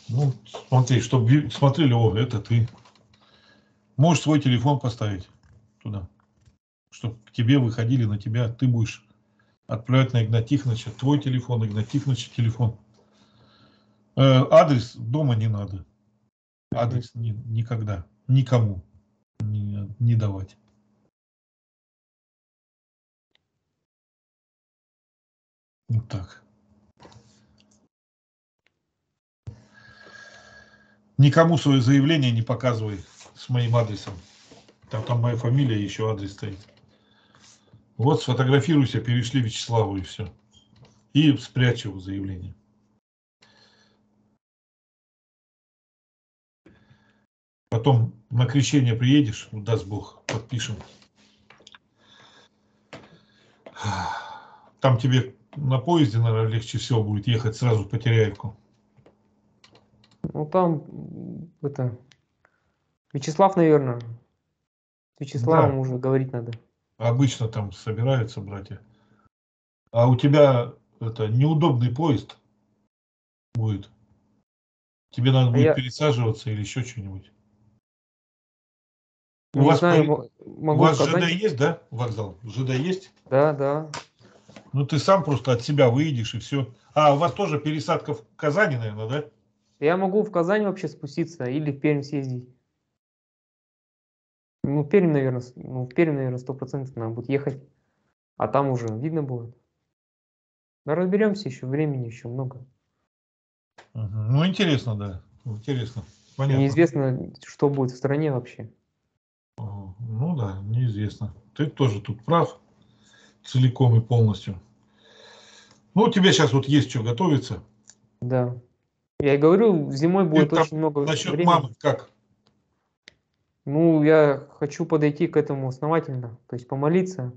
[SPEAKER 1] Ну, смотри, чтобы смотрели, о, это ты. Можешь свой телефон поставить туда, чтобы к тебе выходили на тебя, ты будешь отправлять на Игната Тихоновича, твой телефон, Игнат Тихоновича телефон. Э, адрес дома не надо. Адрес ни- никогда, никому не, не давать. Вот так. Никому свое заявление не показывай с моим адресом. Там, там моя фамилия, еще адрес стоит. Вот сфотографируйся, перешли Вячеславу и все. И спрячь его заявление. Потом на крещение приедешь, даст Бог, подпишем. Там тебе на поезде, наверное, легче всего будет ехать сразу по Теряевку.
[SPEAKER 2] Ну там это Вячеслав, наверное. С Вячеславом
[SPEAKER 1] Да.
[SPEAKER 2] уже говорить надо.
[SPEAKER 1] Обычно там собираются братья. А у тебя это неудобный поезд будет. Тебе надо
[SPEAKER 2] А
[SPEAKER 1] будет
[SPEAKER 2] я-
[SPEAKER 1] пересаживаться или еще что-нибудь. У
[SPEAKER 2] Не
[SPEAKER 1] вас,
[SPEAKER 2] знаю,
[SPEAKER 1] поли-
[SPEAKER 2] мо-
[SPEAKER 1] у
[SPEAKER 2] могу
[SPEAKER 1] вас
[SPEAKER 2] сказать.
[SPEAKER 1] ЖД есть, да? Вокзал? ЖД есть?
[SPEAKER 2] Да, да.
[SPEAKER 1] Ну ты сам просто от себя выйдешь и все. А, у вас тоже пересадка в Казани, наверное, да?
[SPEAKER 2] Я могу в Казань вообще спуститься или в Пермь съездить. Ну, в Пермь, наверное, ну, в Пермь, наверное, сто процентов надо будет ехать. А там уже видно будет. Да разберемся еще, времени еще много.
[SPEAKER 1] Ну интересно, да. Интересно. Понятно.
[SPEAKER 2] Неизвестно, что будет в стране вообще.
[SPEAKER 1] Ну да, неизвестно. Ты тоже тут прав. Целиком и полностью. Ну, у тебя сейчас вот есть что готовиться.
[SPEAKER 2] Да. Я и говорю, зимой будет
[SPEAKER 1] там
[SPEAKER 2] очень много
[SPEAKER 1] Насчет
[SPEAKER 2] времени.
[SPEAKER 1] мамы как?
[SPEAKER 2] Ну, я хочу подойти к этому основательно, то есть помолиться,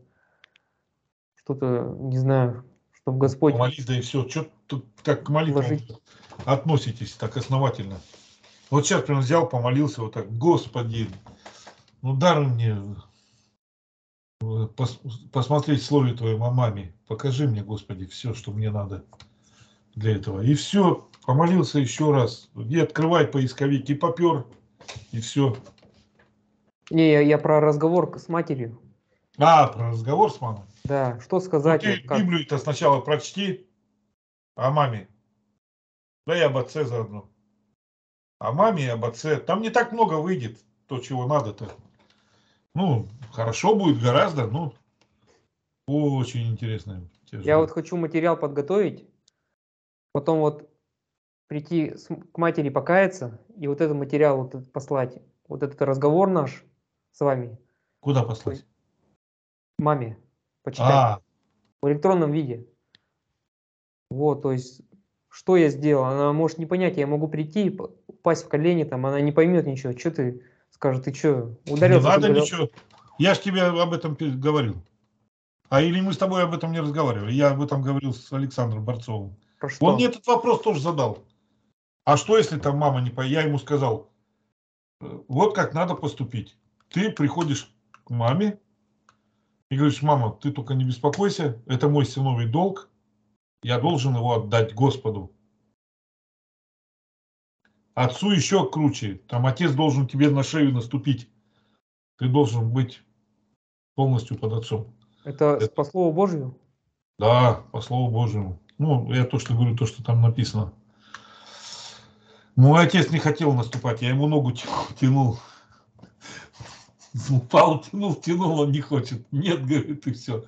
[SPEAKER 2] что-то, не знаю, чтобы Господь...
[SPEAKER 1] Помолись, да и все. Что тут так к молитвам
[SPEAKER 2] Вложить.
[SPEAKER 1] относитесь так основательно? Вот сейчас прям взял, помолился вот так. Господи, ну даруй мне э, пос- посмотреть слове Твоем о маме. Покажи мне, Господи, все, что мне надо для этого. И все, помолился еще раз. И открывай поисковик, и попер, и все.
[SPEAKER 2] Не, я, я про разговор с матерью.
[SPEAKER 1] А, про разговор с мамой.
[SPEAKER 2] Да, что
[SPEAKER 1] Ну,
[SPEAKER 2] сказать,
[SPEAKER 1] ты
[SPEAKER 2] вот.
[SPEAKER 1] Библию-то сначала прочти о маме. Да и об отце заодно. О маме и об отце. Там не так много выйдет, то, чего надо-то. Ну, хорошо будет гораздо, ну, очень интересно. тебе
[SPEAKER 2] Я вот хочу материал подготовить, потом вот прийти к матери покаяться и вот этот материал вот послать, вот этот разговор наш с вами,
[SPEAKER 1] Куда послать?
[SPEAKER 2] маме почитать.
[SPEAKER 1] А,
[SPEAKER 2] в электронном виде. Вот, то есть, что я сделал? Она может не понять, я могу прийти, упасть в колени, там, она не поймет ничего. Что ты скажет, ты что,
[SPEAKER 1] не
[SPEAKER 2] ударился?
[SPEAKER 1] надо
[SPEAKER 2] говорил?»
[SPEAKER 1] ничего. Я ж тебе об этом говорил. А или мы с тобой об этом не разговаривали? Я об этом говорил с Александром Борцовым.
[SPEAKER 2] Про что?
[SPEAKER 1] Он мне этот вопрос тоже задал. А что, если там мама не по... Я ему сказал, э, вот как надо поступить. Ты приходишь к маме и говоришь, мама, ты только не беспокойся, это мой сыновий долг, я должен его отдать Господу. Отцу еще круче, там отец должен тебе на шею наступить. Ты должен быть полностью под отцом.
[SPEAKER 2] Это
[SPEAKER 1] это-
[SPEAKER 2] по слову Божию?
[SPEAKER 1] Да, по слову Божьему. Ну, я то, что говорю, то, что там написано. Мой отец не хотел наступать, я ему ногу тя- тянул. Упал, тянул, тянул, он не хочет. Нет, говорит, и все.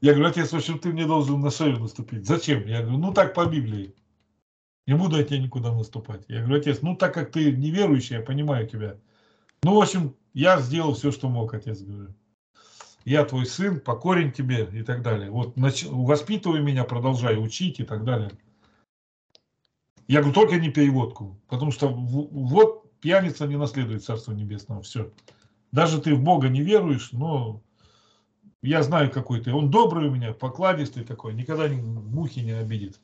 [SPEAKER 1] Я говорю, отец, в общем, ты мне должен на шею наступить. Зачем? Я говорю, ну так по Библии. Не буду я тебе никуда наступать. Я говорю, отец, ну так как ты неверующий, я понимаю тебя. Ну, в общем, я сделал все, что мог, отец, говорю. Я твой сын, покорен тебе и так далее. Вот нач- воспитывай меня, продолжай учить и так далее. Я говорю, только не пей водку, потому что вот пьяница не наследует Царство Небесного. Все. Даже ты в Бога не веруешь, но я знаю, какой ты. Он добрый у меня, покладистый такой, никогда ни- мухи не обидит.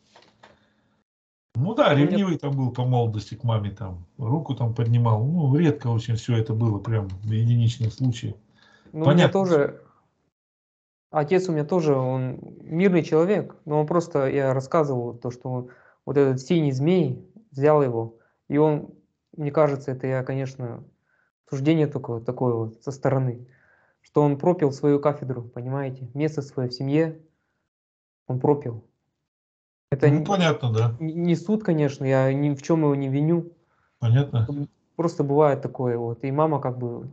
[SPEAKER 1] Ну да,
[SPEAKER 2] Ну,
[SPEAKER 1] ревнивый там был по молодости к маме, там руку там поднимал. Ну, редко очень все это было, прям единичные случаи.
[SPEAKER 2] Ну, у меня
[SPEAKER 1] Понятно.
[SPEAKER 2] тоже, отец у меня тоже, он мирный человек, но он просто, я рассказывал то, что он, вот этот синий змей взял его, и он, мне кажется, это я, конечно, суждение такое, такое вот со стороны, что он пропил свою кафедру, понимаете, место свое в семье он пропил. Это
[SPEAKER 1] ну,
[SPEAKER 2] не-
[SPEAKER 1] понятно, да.
[SPEAKER 2] не, суд, конечно, я ни в чем его не виню,
[SPEAKER 1] Понятно.
[SPEAKER 2] просто бывает такое вот, и мама как бы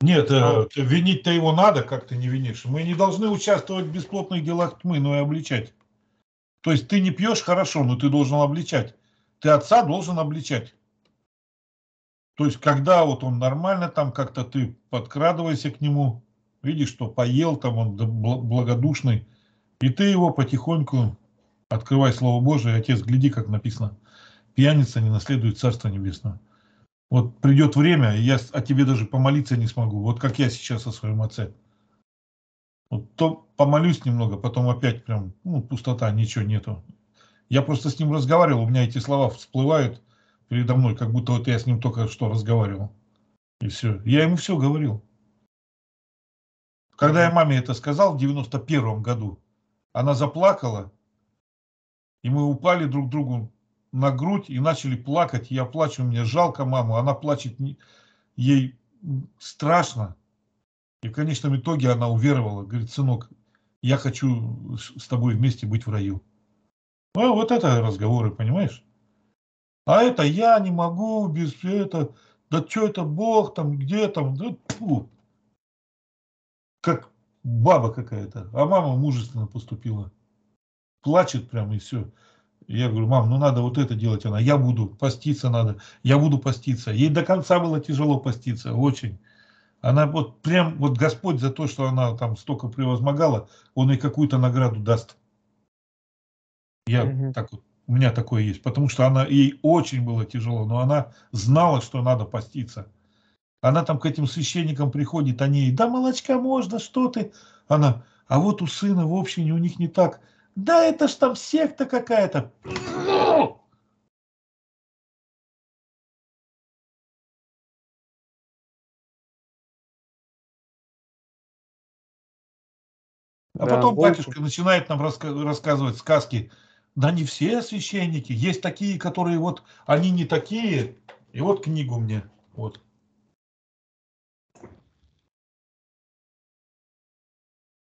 [SPEAKER 1] Нет,
[SPEAKER 2] А.
[SPEAKER 1] винить-то его надо, как ты не винишь. Мы не должны участвовать в бесплотных делах тьмы, но и обличать. То есть ты не пьешь хорошо, но ты должен обличать. Ты отца должен обличать. То есть, когда вот он нормально там как-то ты подкрадываешься к нему, видишь, что поел там, он благодушный, и ты его потихоньку открывай Слово Божие, Отец, гляди, как написано, пьяница не наследует Царство Небесное. Вот придет время, и я о тебе даже помолиться не смогу, вот как я сейчас о своем отце. Вот то помолюсь немного, потом опять прям, ну, пустота, ничего нету. Я просто с ним разговаривал, у меня эти слова всплывают передо мной, как будто вот я с ним только что разговаривал. И все. Я ему все говорил. Когда я маме это сказал в 91 году, она заплакала, и мы упали друг другу на грудь и начали плакать. Я плачу, мне жалко маму, она плачет, ей страшно. И в конечном итоге она уверовала, говорит, сынок, я хочу с тобой вместе быть в раю. Ну, вот это разговоры, понимаешь? А это я не могу без этого. Да что это Бог там, где там? Да, фу. Как баба какая-то. А мама мужественно поступила. Плачет прям и все. Я говорю, мам, ну надо вот это делать. Она, я буду, поститься надо. Я буду поститься. Ей до конца было тяжело поститься, очень. Она вот прям, вот Господь за то, что она там столько превозмогала, Он ей какую-то награду даст. Я угу. так вот, у меня такое есть, потому что она, ей очень было тяжело, но она знала, что надо поститься. Она там к этим священникам приходит, они ей, да молочка можно, что ты? Она, а вот у сына в общине у них не так. Да это ж там секта какая-то. А да, потом батюшка начинает нам раска- рассказывать сказки да не все священники. Есть такие, которые вот, они не такие. И вот книгу мне. Вот.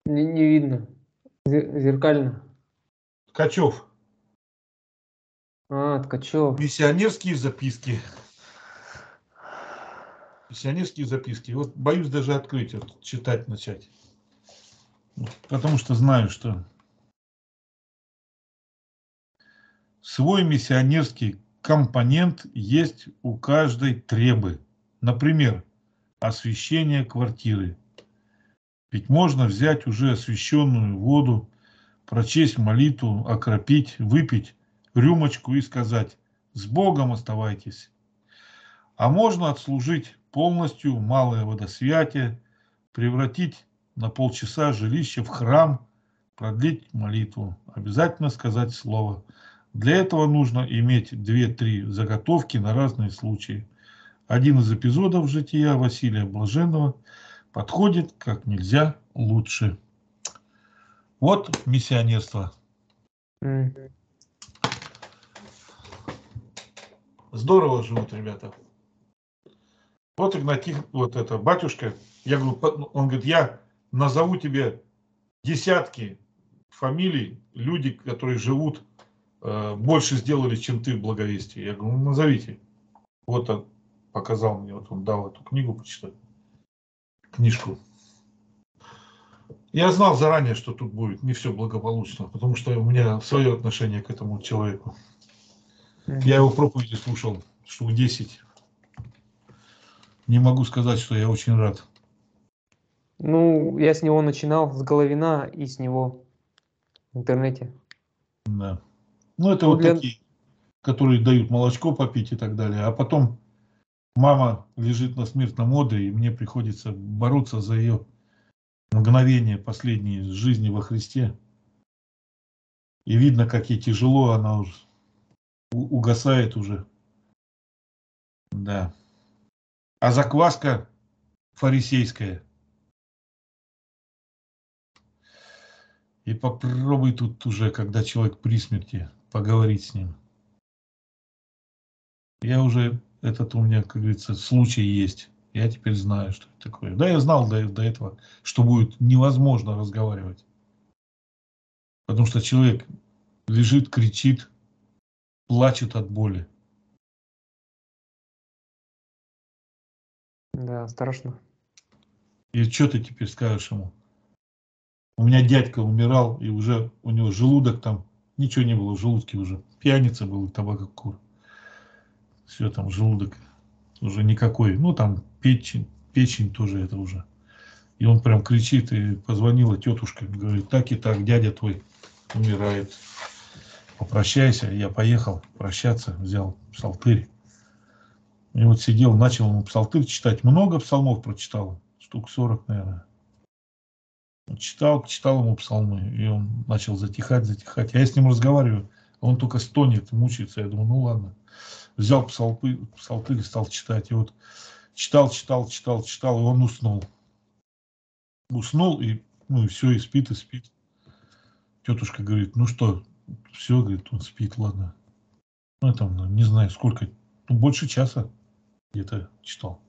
[SPEAKER 2] Не, не видно. Зеркально.
[SPEAKER 1] Ткачев.
[SPEAKER 2] А, Ткачев.
[SPEAKER 1] Миссионерские записки. Миссионерские записки. Вот боюсь даже открыть, вот, читать начать. Потому что знаю, что Свой миссионерский компонент есть у каждой требы. Например, освещение квартиры. Ведь можно взять уже освещенную воду, прочесть молитву, окропить, выпить рюмочку и сказать «С Богом оставайтесь». А можно отслужить полностью малое водосвятие, превратить на полчаса жилище в храм, продлить молитву, обязательно сказать слово – для этого нужно иметь 2-3 заготовки на разные случаи. Один из эпизодов жития Василия Блаженного подходит как нельзя лучше. Вот миссионерство. Здорово живут ребята. Вот Игнатий, вот это, батюшка, я говорю, он говорит, я назову тебе десятки фамилий, люди, которые живут больше сделали, чем ты в благовестии. Я говорю, ну назовите. Вот он показал мне, вот он дал эту книгу почитать. Книжку. Я знал заранее, что тут будет не все благополучно, потому что у меня свое отношение к этому человеку. Я его проповеди слушал штук 10. Не могу сказать, что я очень рад.
[SPEAKER 2] Ну, я с него начинал, с Головина и с него в интернете.
[SPEAKER 1] Да. Ну, это ну, вот для... такие, которые дают молочко попить и так далее. А потом мама лежит на смертном одре, и мне приходится бороться за ее мгновение последней жизни во Христе. И видно, как ей тяжело, она уже угасает уже. Да. А закваска фарисейская. И попробуй тут уже, когда человек при смерти, поговорить с ним. Я уже, этот у меня, как говорится, случай есть. Я теперь знаю, что это такое. Да, я знал до, до этого, что будет невозможно разговаривать. Потому что человек лежит, кричит, плачет от боли.
[SPEAKER 2] Да, страшно.
[SPEAKER 1] И что ты теперь скажешь ему? У меня дядька умирал, и уже у него желудок там ничего не было в желудке уже. Пьяница был, табакокур. Все там, желудок уже никакой. Ну, там печень, печень тоже это уже. И он прям кричит, и позвонила тетушка, говорит, так и так, дядя твой умирает. Попрощайся. Я поехал прощаться, взял псалтырь. И вот сидел, начал ему псалтырь читать. Много псалмов прочитал, штук 40, наверное. Читал, читал ему псалмы, и он начал затихать, затихать. Я с ним разговариваю, он только стонет, мучается. Я думаю, ну ладно. Взял псалтырь, псалтырь стал читать. И вот читал, читал, читал, читал, и он уснул. Уснул, и, ну, и все, и спит, и спит. Тетушка говорит, ну что, все, говорит, он спит, ладно. Ну, там, ну, не знаю, сколько, ну, больше часа где-то читал.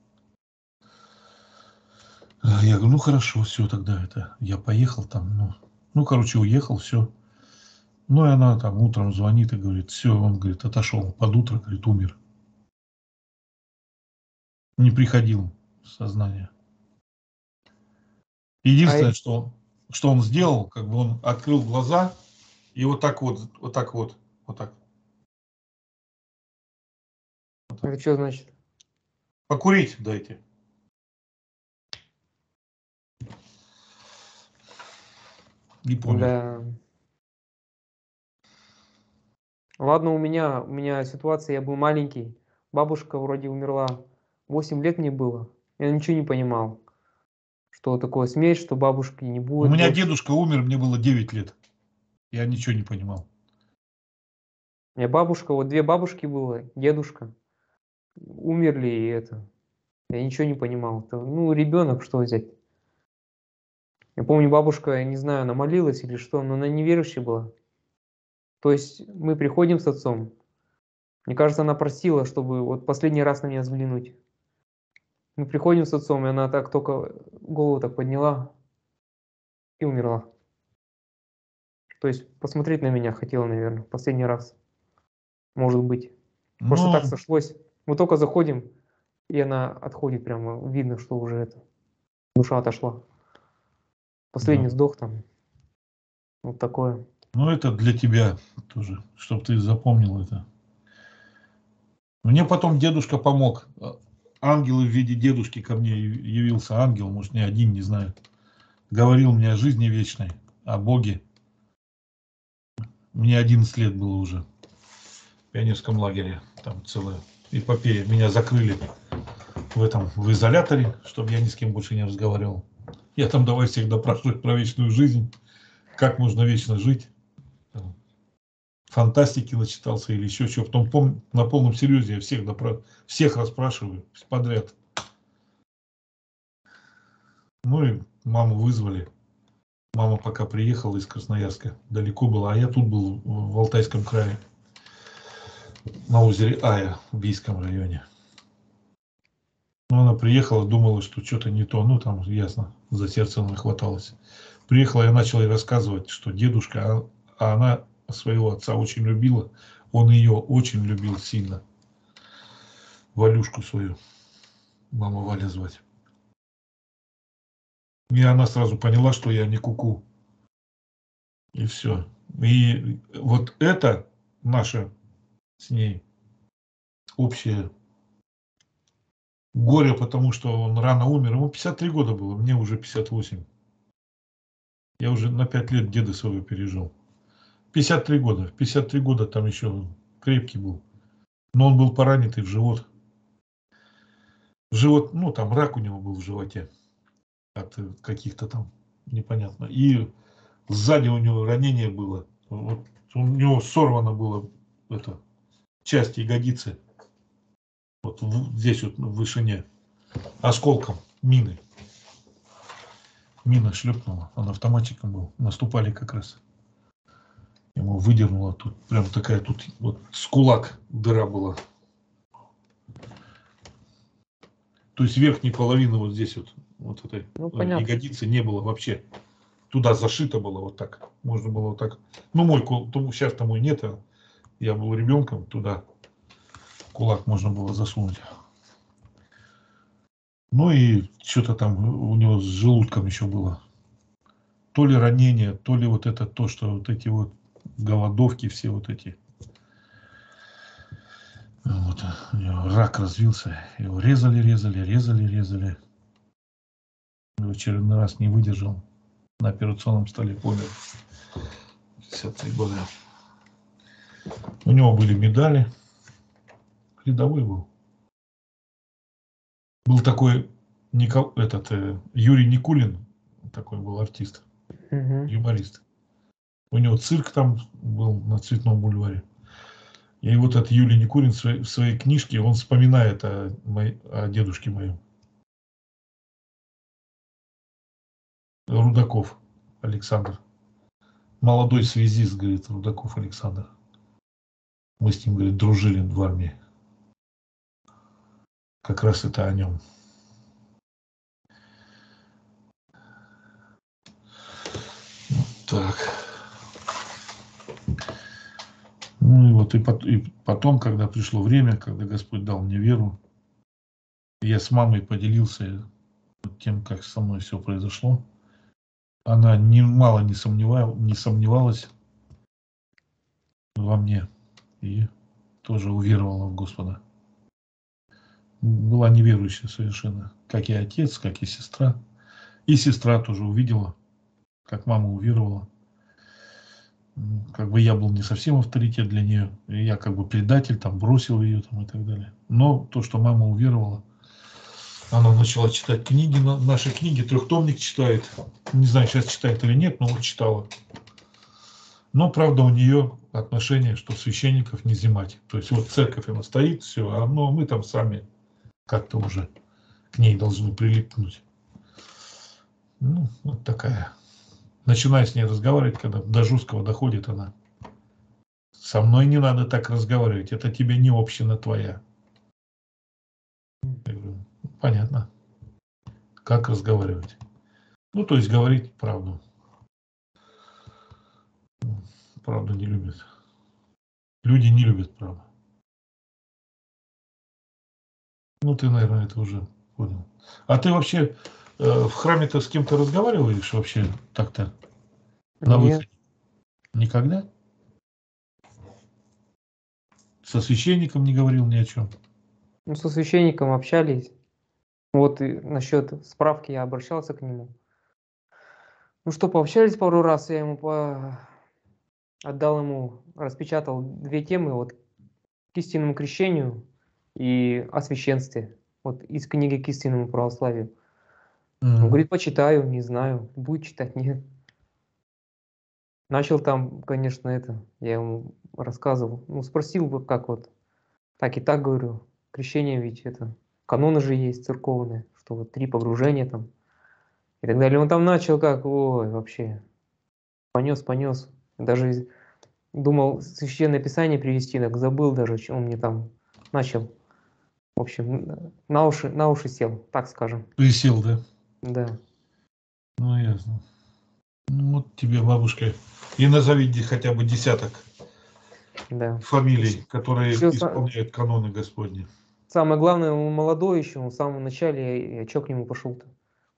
[SPEAKER 1] А я говорю, ну хорошо, все тогда это. Я поехал там, ну, ну, короче, уехал, все. Ну, и она там утром звонит и говорит, все, он, говорит, отошел под утро, говорит, умер. Не приходил в сознание. Единственное,
[SPEAKER 2] А
[SPEAKER 1] что, что он сделал, как бы он открыл глаза и вот так вот, вот так вот, вот так.
[SPEAKER 2] Это что значит?
[SPEAKER 1] Покурить дайте. Не помню.
[SPEAKER 2] Да. Ладно, у меня, у меня ситуация, я был маленький, бабушка вроде умерла, 8 лет мне было, я ничего не понимал, что такое смерть, что бабушки не
[SPEAKER 1] У
[SPEAKER 2] будет.
[SPEAKER 1] меня
[SPEAKER 2] больше.
[SPEAKER 1] дедушка умер, мне было 9 лет. Я ничего не понимал.
[SPEAKER 2] У меня бабушка, вот две бабушки было, дедушка, умерли и это, я ничего не понимал. Ну, ребенок, что взять? Я помню, бабушка, я не знаю, она молилась или что, но она неверующая была. То есть мы приходим с отцом. Мне кажется, она просила, чтобы вот последний раз на меня взглянуть. Мы приходим с отцом, и она так только голову так подняла и умерла. То есть посмотреть на меня хотела, наверное, последний раз. Может быть. Просто
[SPEAKER 1] Ну,
[SPEAKER 2] так сошлось. Мы только заходим, и она отходит прямо. Видно, что уже это. Душа отошла. Последний
[SPEAKER 1] Да.
[SPEAKER 2] вздох там. Вот такое.
[SPEAKER 1] ну, это для тебя тоже, чтобы ты запомнил это. Мне потом дедушка помог. Ангел в виде дедушки ко мне явился. Ангел, может, не один, не знаю. Говорил мне о жизни вечной, о Боге. Мне 11 лет было уже. В пионерском лагере. Там целая эпопея. Меня закрыли в этом, в изоляторе, чтобы я ни с кем больше не разговаривал. Я там давай всех допрашивать про вечную жизнь, как можно вечно жить. Фантастики начитался или еще что. Потом пом- на полном серьезе я всех, допра- всех расспрашиваю подряд. Ну и маму вызвали. Мама пока приехала из Красноярска, далеко была, а я тут был в Алтайском крае, на озере Ая, в Бийском районе. Ну, она приехала, думала, что что-то не то. Ну, там, ясно, за сердце она хваталась. Приехала, я начал ей рассказывать, что дедушка, а, а она своего отца очень любила. Он ее очень любил сильно. Валюшку свою. Мама Валя звать. И она сразу поняла, что я не куку. И все. И вот это наше с ней общее горе, потому что он рано умер. Ему 53 года было, мне уже 58. Я уже на 5 лет деда своего пережил. 53 года. В 53 года там еще крепкий был. Но он был поранитый в живот. Живот, ну там рак у него был в животе. От э, каких-то там, непонятно. И сзади у него ранение было. Вот у него сорвано было это, часть ягодицы. Вот здесь вот в вышине. Осколком мины. Мина шлепнула. Он автоматиком был. Наступали как раз. Ему выдернуло тут прям такая тут вот с кулак дыра была. То есть верхней половины вот здесь вот, вот этой
[SPEAKER 2] Ну,
[SPEAKER 1] э,
[SPEAKER 2] понятно.
[SPEAKER 1] ягодицы не было вообще. Туда зашито было вот так. Можно было вот так. Ну, мой кул, сейчас-то мой нет, а я был ребенком, туда кулак можно было засунуть. Ну и что-то там у него с желудком еще было. То ли ранение, то ли вот это то, что вот эти вот голодовки все вот эти. Вот, у него рак развился, его резали, резали, резали, резали. В очередной раз не выдержал, на операционном столе помер. 53 года. У него были медали, рядовой был. Был такой Никол... этот, э, Юрий Никулин, такой был артист,
[SPEAKER 2] Мгм.
[SPEAKER 1] юморист. У него цирк там был на Цветном бульваре. И вот этот Юлий Никулин в своей, в своей книжке, он вспоминает о, моей- о дедушке моем. Рудаков Александр. Молодой связист, говорит, Рудаков Александр. Мы с ним, говорит, дружили в армии. Как раз это о нем. Так. Ну и вот и потом, когда пришло время, когда Господь дал мне веру, я с мамой поделился тем, как со мной все произошло. Она немало не, сомневал, не сомневалась во мне и тоже уверовала в Господа. Была неверующая совершенно, как и отец, как и сестра. И сестра тоже увидела, как мама уверовала. Как бы я был не совсем авторитет для нее, я как бы предатель, там бросил ее там и так далее. Но то, что мама уверовала, она начала читать книги, на- наши книги, трехтомник читает. Не знаю, сейчас читает или нет, но вот читала. Но, правда, у нее отношение, что священников не взимать. То есть вот церковь она стоит, все, а но мы там сами как-то уже к ней должны прилипнуть. Ну, вот такая. Начинаю с ней разговаривать, когда до жесткого доходит она. Со мной не надо так разговаривать, это тебе не община твоя. Я говорю, «Ну, понятно. Как разговаривать? Ну, то есть говорить правду. Правду не любят. Люди не любят правду. Ну, ты, наверное, это уже понял. А ты вообще э, в храме-то с кем-то разговариваешь вообще так-то? На
[SPEAKER 2] Нет.
[SPEAKER 1] выходе? Никогда? Со священником не говорил ни о чем?
[SPEAKER 2] Ну, со священником общались. Вот и насчет справки я обращался к нему. Ну что, пообщались пару раз, я ему по... отдал ему, распечатал две темы, вот к истинному крещению и о священстве. Вот из книги к истинному православию. Он
[SPEAKER 1] Мгм.
[SPEAKER 2] говорит, почитаю, не знаю, будет читать, нет. Начал там, конечно, это, я ему рассказывал. Ну, спросил бы, как вот, так и так говорю, крещение ведь это, каноны же есть церковные, что вот три погружения там и так далее. Он там начал как, ой, вообще, понес, понес. Даже думал священное писание привести, так забыл даже, он мне там начал. В общем, на уши, на уши сел, так скажем.
[SPEAKER 1] Присел, да?
[SPEAKER 2] Да.
[SPEAKER 1] Ну, ясно. Ну, вот тебе, бабушка, и назови хотя бы десяток
[SPEAKER 2] Да.
[SPEAKER 1] фамилий, которые
[SPEAKER 2] са-
[SPEAKER 1] исполняют каноны Господни.
[SPEAKER 2] Самое главное, он молодой еще, он в самом начале, я, чё к нему пошел-то?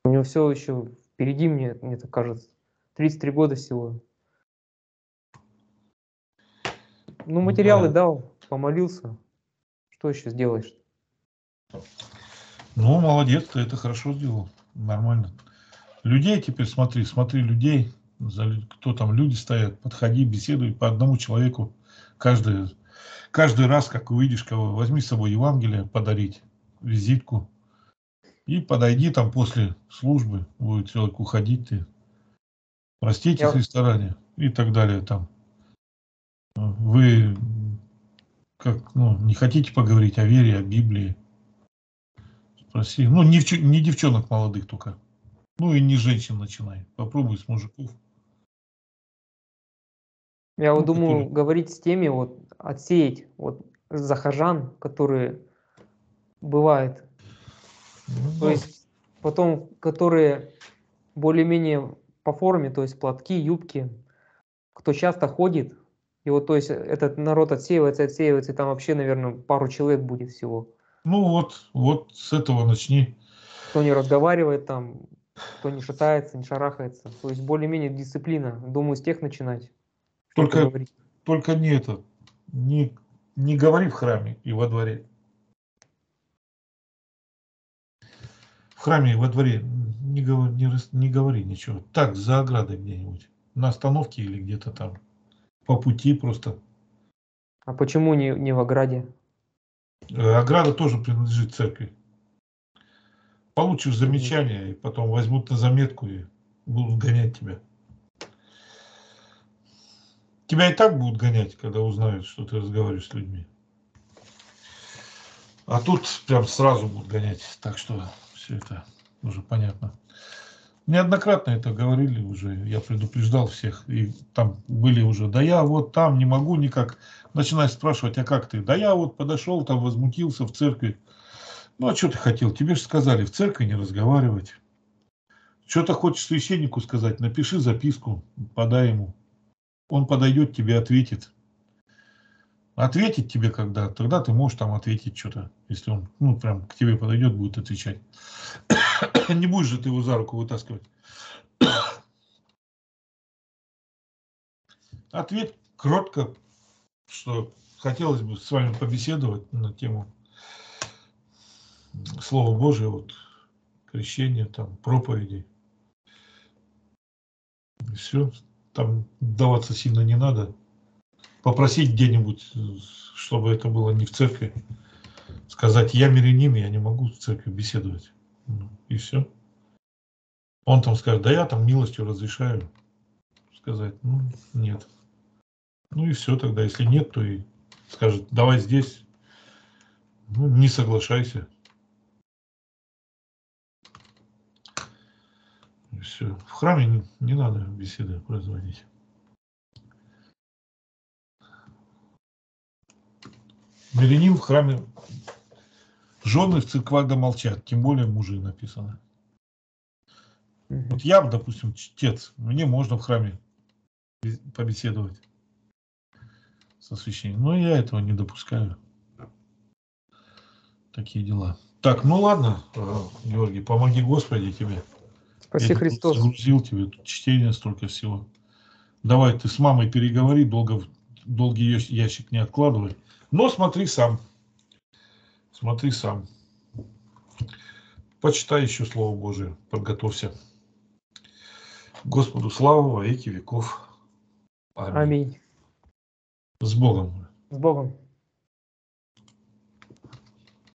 [SPEAKER 2] У него все еще впереди, мне, мне так кажется. 33 года всего. Ну, материалы
[SPEAKER 1] Да.
[SPEAKER 2] дал, помолился. Что еще сделаешь?
[SPEAKER 1] Ну, молодец, ты это хорошо сделал. Нормально. Людей теперь смотри, смотри людей, кто там люди стоят, подходи, беседуй по одному человеку каждый, каждый раз, как увидишь кого, возьми с собой Евангелие подарить, визитку, и подойди там после службы, будет человек уходить, ты простите
[SPEAKER 2] Я-
[SPEAKER 1] Христа ради и так далее там. Вы как, ну, не хотите поговорить о вере, о Библии, Спроси. Ну, не, не девчонок молодых только. Ну и не женщин начинай. Попробуй с мужиков.
[SPEAKER 2] Я вот
[SPEAKER 1] Ну,
[SPEAKER 2] думаю,
[SPEAKER 1] которые-
[SPEAKER 2] говорить с теми, вот, отсеять вот захожан, которые бывает,
[SPEAKER 1] Ну,
[SPEAKER 2] То
[SPEAKER 1] да.
[SPEAKER 2] есть потом, которые более-менее по форме, то есть платки, юбки, кто часто ходит, и вот, то есть этот народ отсеивается, отсеивается, и там вообще, наверное, пару человек будет всего.
[SPEAKER 1] Ну вот, вот с этого начни.
[SPEAKER 2] Кто не разговаривает там, кто не шатается, не шарахается. То есть более-менее дисциплина. Думаю, с тех начинать.
[SPEAKER 1] Только, только не это, не, не говори в храме и во дворе. В храме и во дворе не говори, не, не говори ничего. Так, за оградой где-нибудь. На остановке или где-то там. По пути просто.
[SPEAKER 2] А почему не, не в ограде?
[SPEAKER 1] Э, Ограда тоже принадлежит церкви. Получишь замечание, и потом возьмут на заметку и будут гонять тебя. Тебя и так будут гонять, когда узнают, что ты разговариваешь с людьми. А тут прям сразу будут гонять. Так что все это уже понятно. Неоднократно это говорили уже, я предупреждал всех. И там были уже, да я вот там не могу никак. Начинают спрашивать, а как ты? Да я вот подошел, там возмутился в церкви. Ну а что ты хотел? Тебе же сказали в церкви не разговаривать. Что-то хочешь священнику сказать, напиши записку, подай ему. Он подойдет, тебе ответит. Ответит тебе когда, тогда ты можешь там ответить что-то, если он, ну, прям к тебе подойдет, будет отвечать. Не будешь же ты его за руку вытаскивать. Ответь кротко, что хотелось бы с вами побеседовать на тему Слова Божия, вот, крещения, там, проповеди. Все, там даваться сильно не надо. Попросить где-нибудь, э, чтобы это было не в церкви. Сказать, я мирянин, я не могу в церкви беседовать. Ну, И все. Он там скажет, да я там милостью разрешаю. Сказать, ну, нет. Ну и все тогда. Если нет, то и скажет, давай здесь. Ну, не соглашайся. все. В храме не, не надо беседы производить. Мирянин в храме. Жены в церквах да молчат, тем более мужи написано. Вот я, допустим, чтец, мне можно в храме бе- побеседовать со священником. Но я этого не допускаю. Такие дела. Так, ну ладно, э, Георгий, помоги Господи тебе.
[SPEAKER 2] Спаси
[SPEAKER 1] Я
[SPEAKER 2] Христос.
[SPEAKER 1] Загрузил тебе тут чтение столько всего. Давай ты с мамой переговори, долго, долгий ящ- ящик не откладывай. Но смотри сам. Смотри сам. Почитай еще Слово Божие, подготовься. Господу славу во веки веков. Аминь.
[SPEAKER 2] Аминь.
[SPEAKER 1] С Богом.
[SPEAKER 2] С Богом.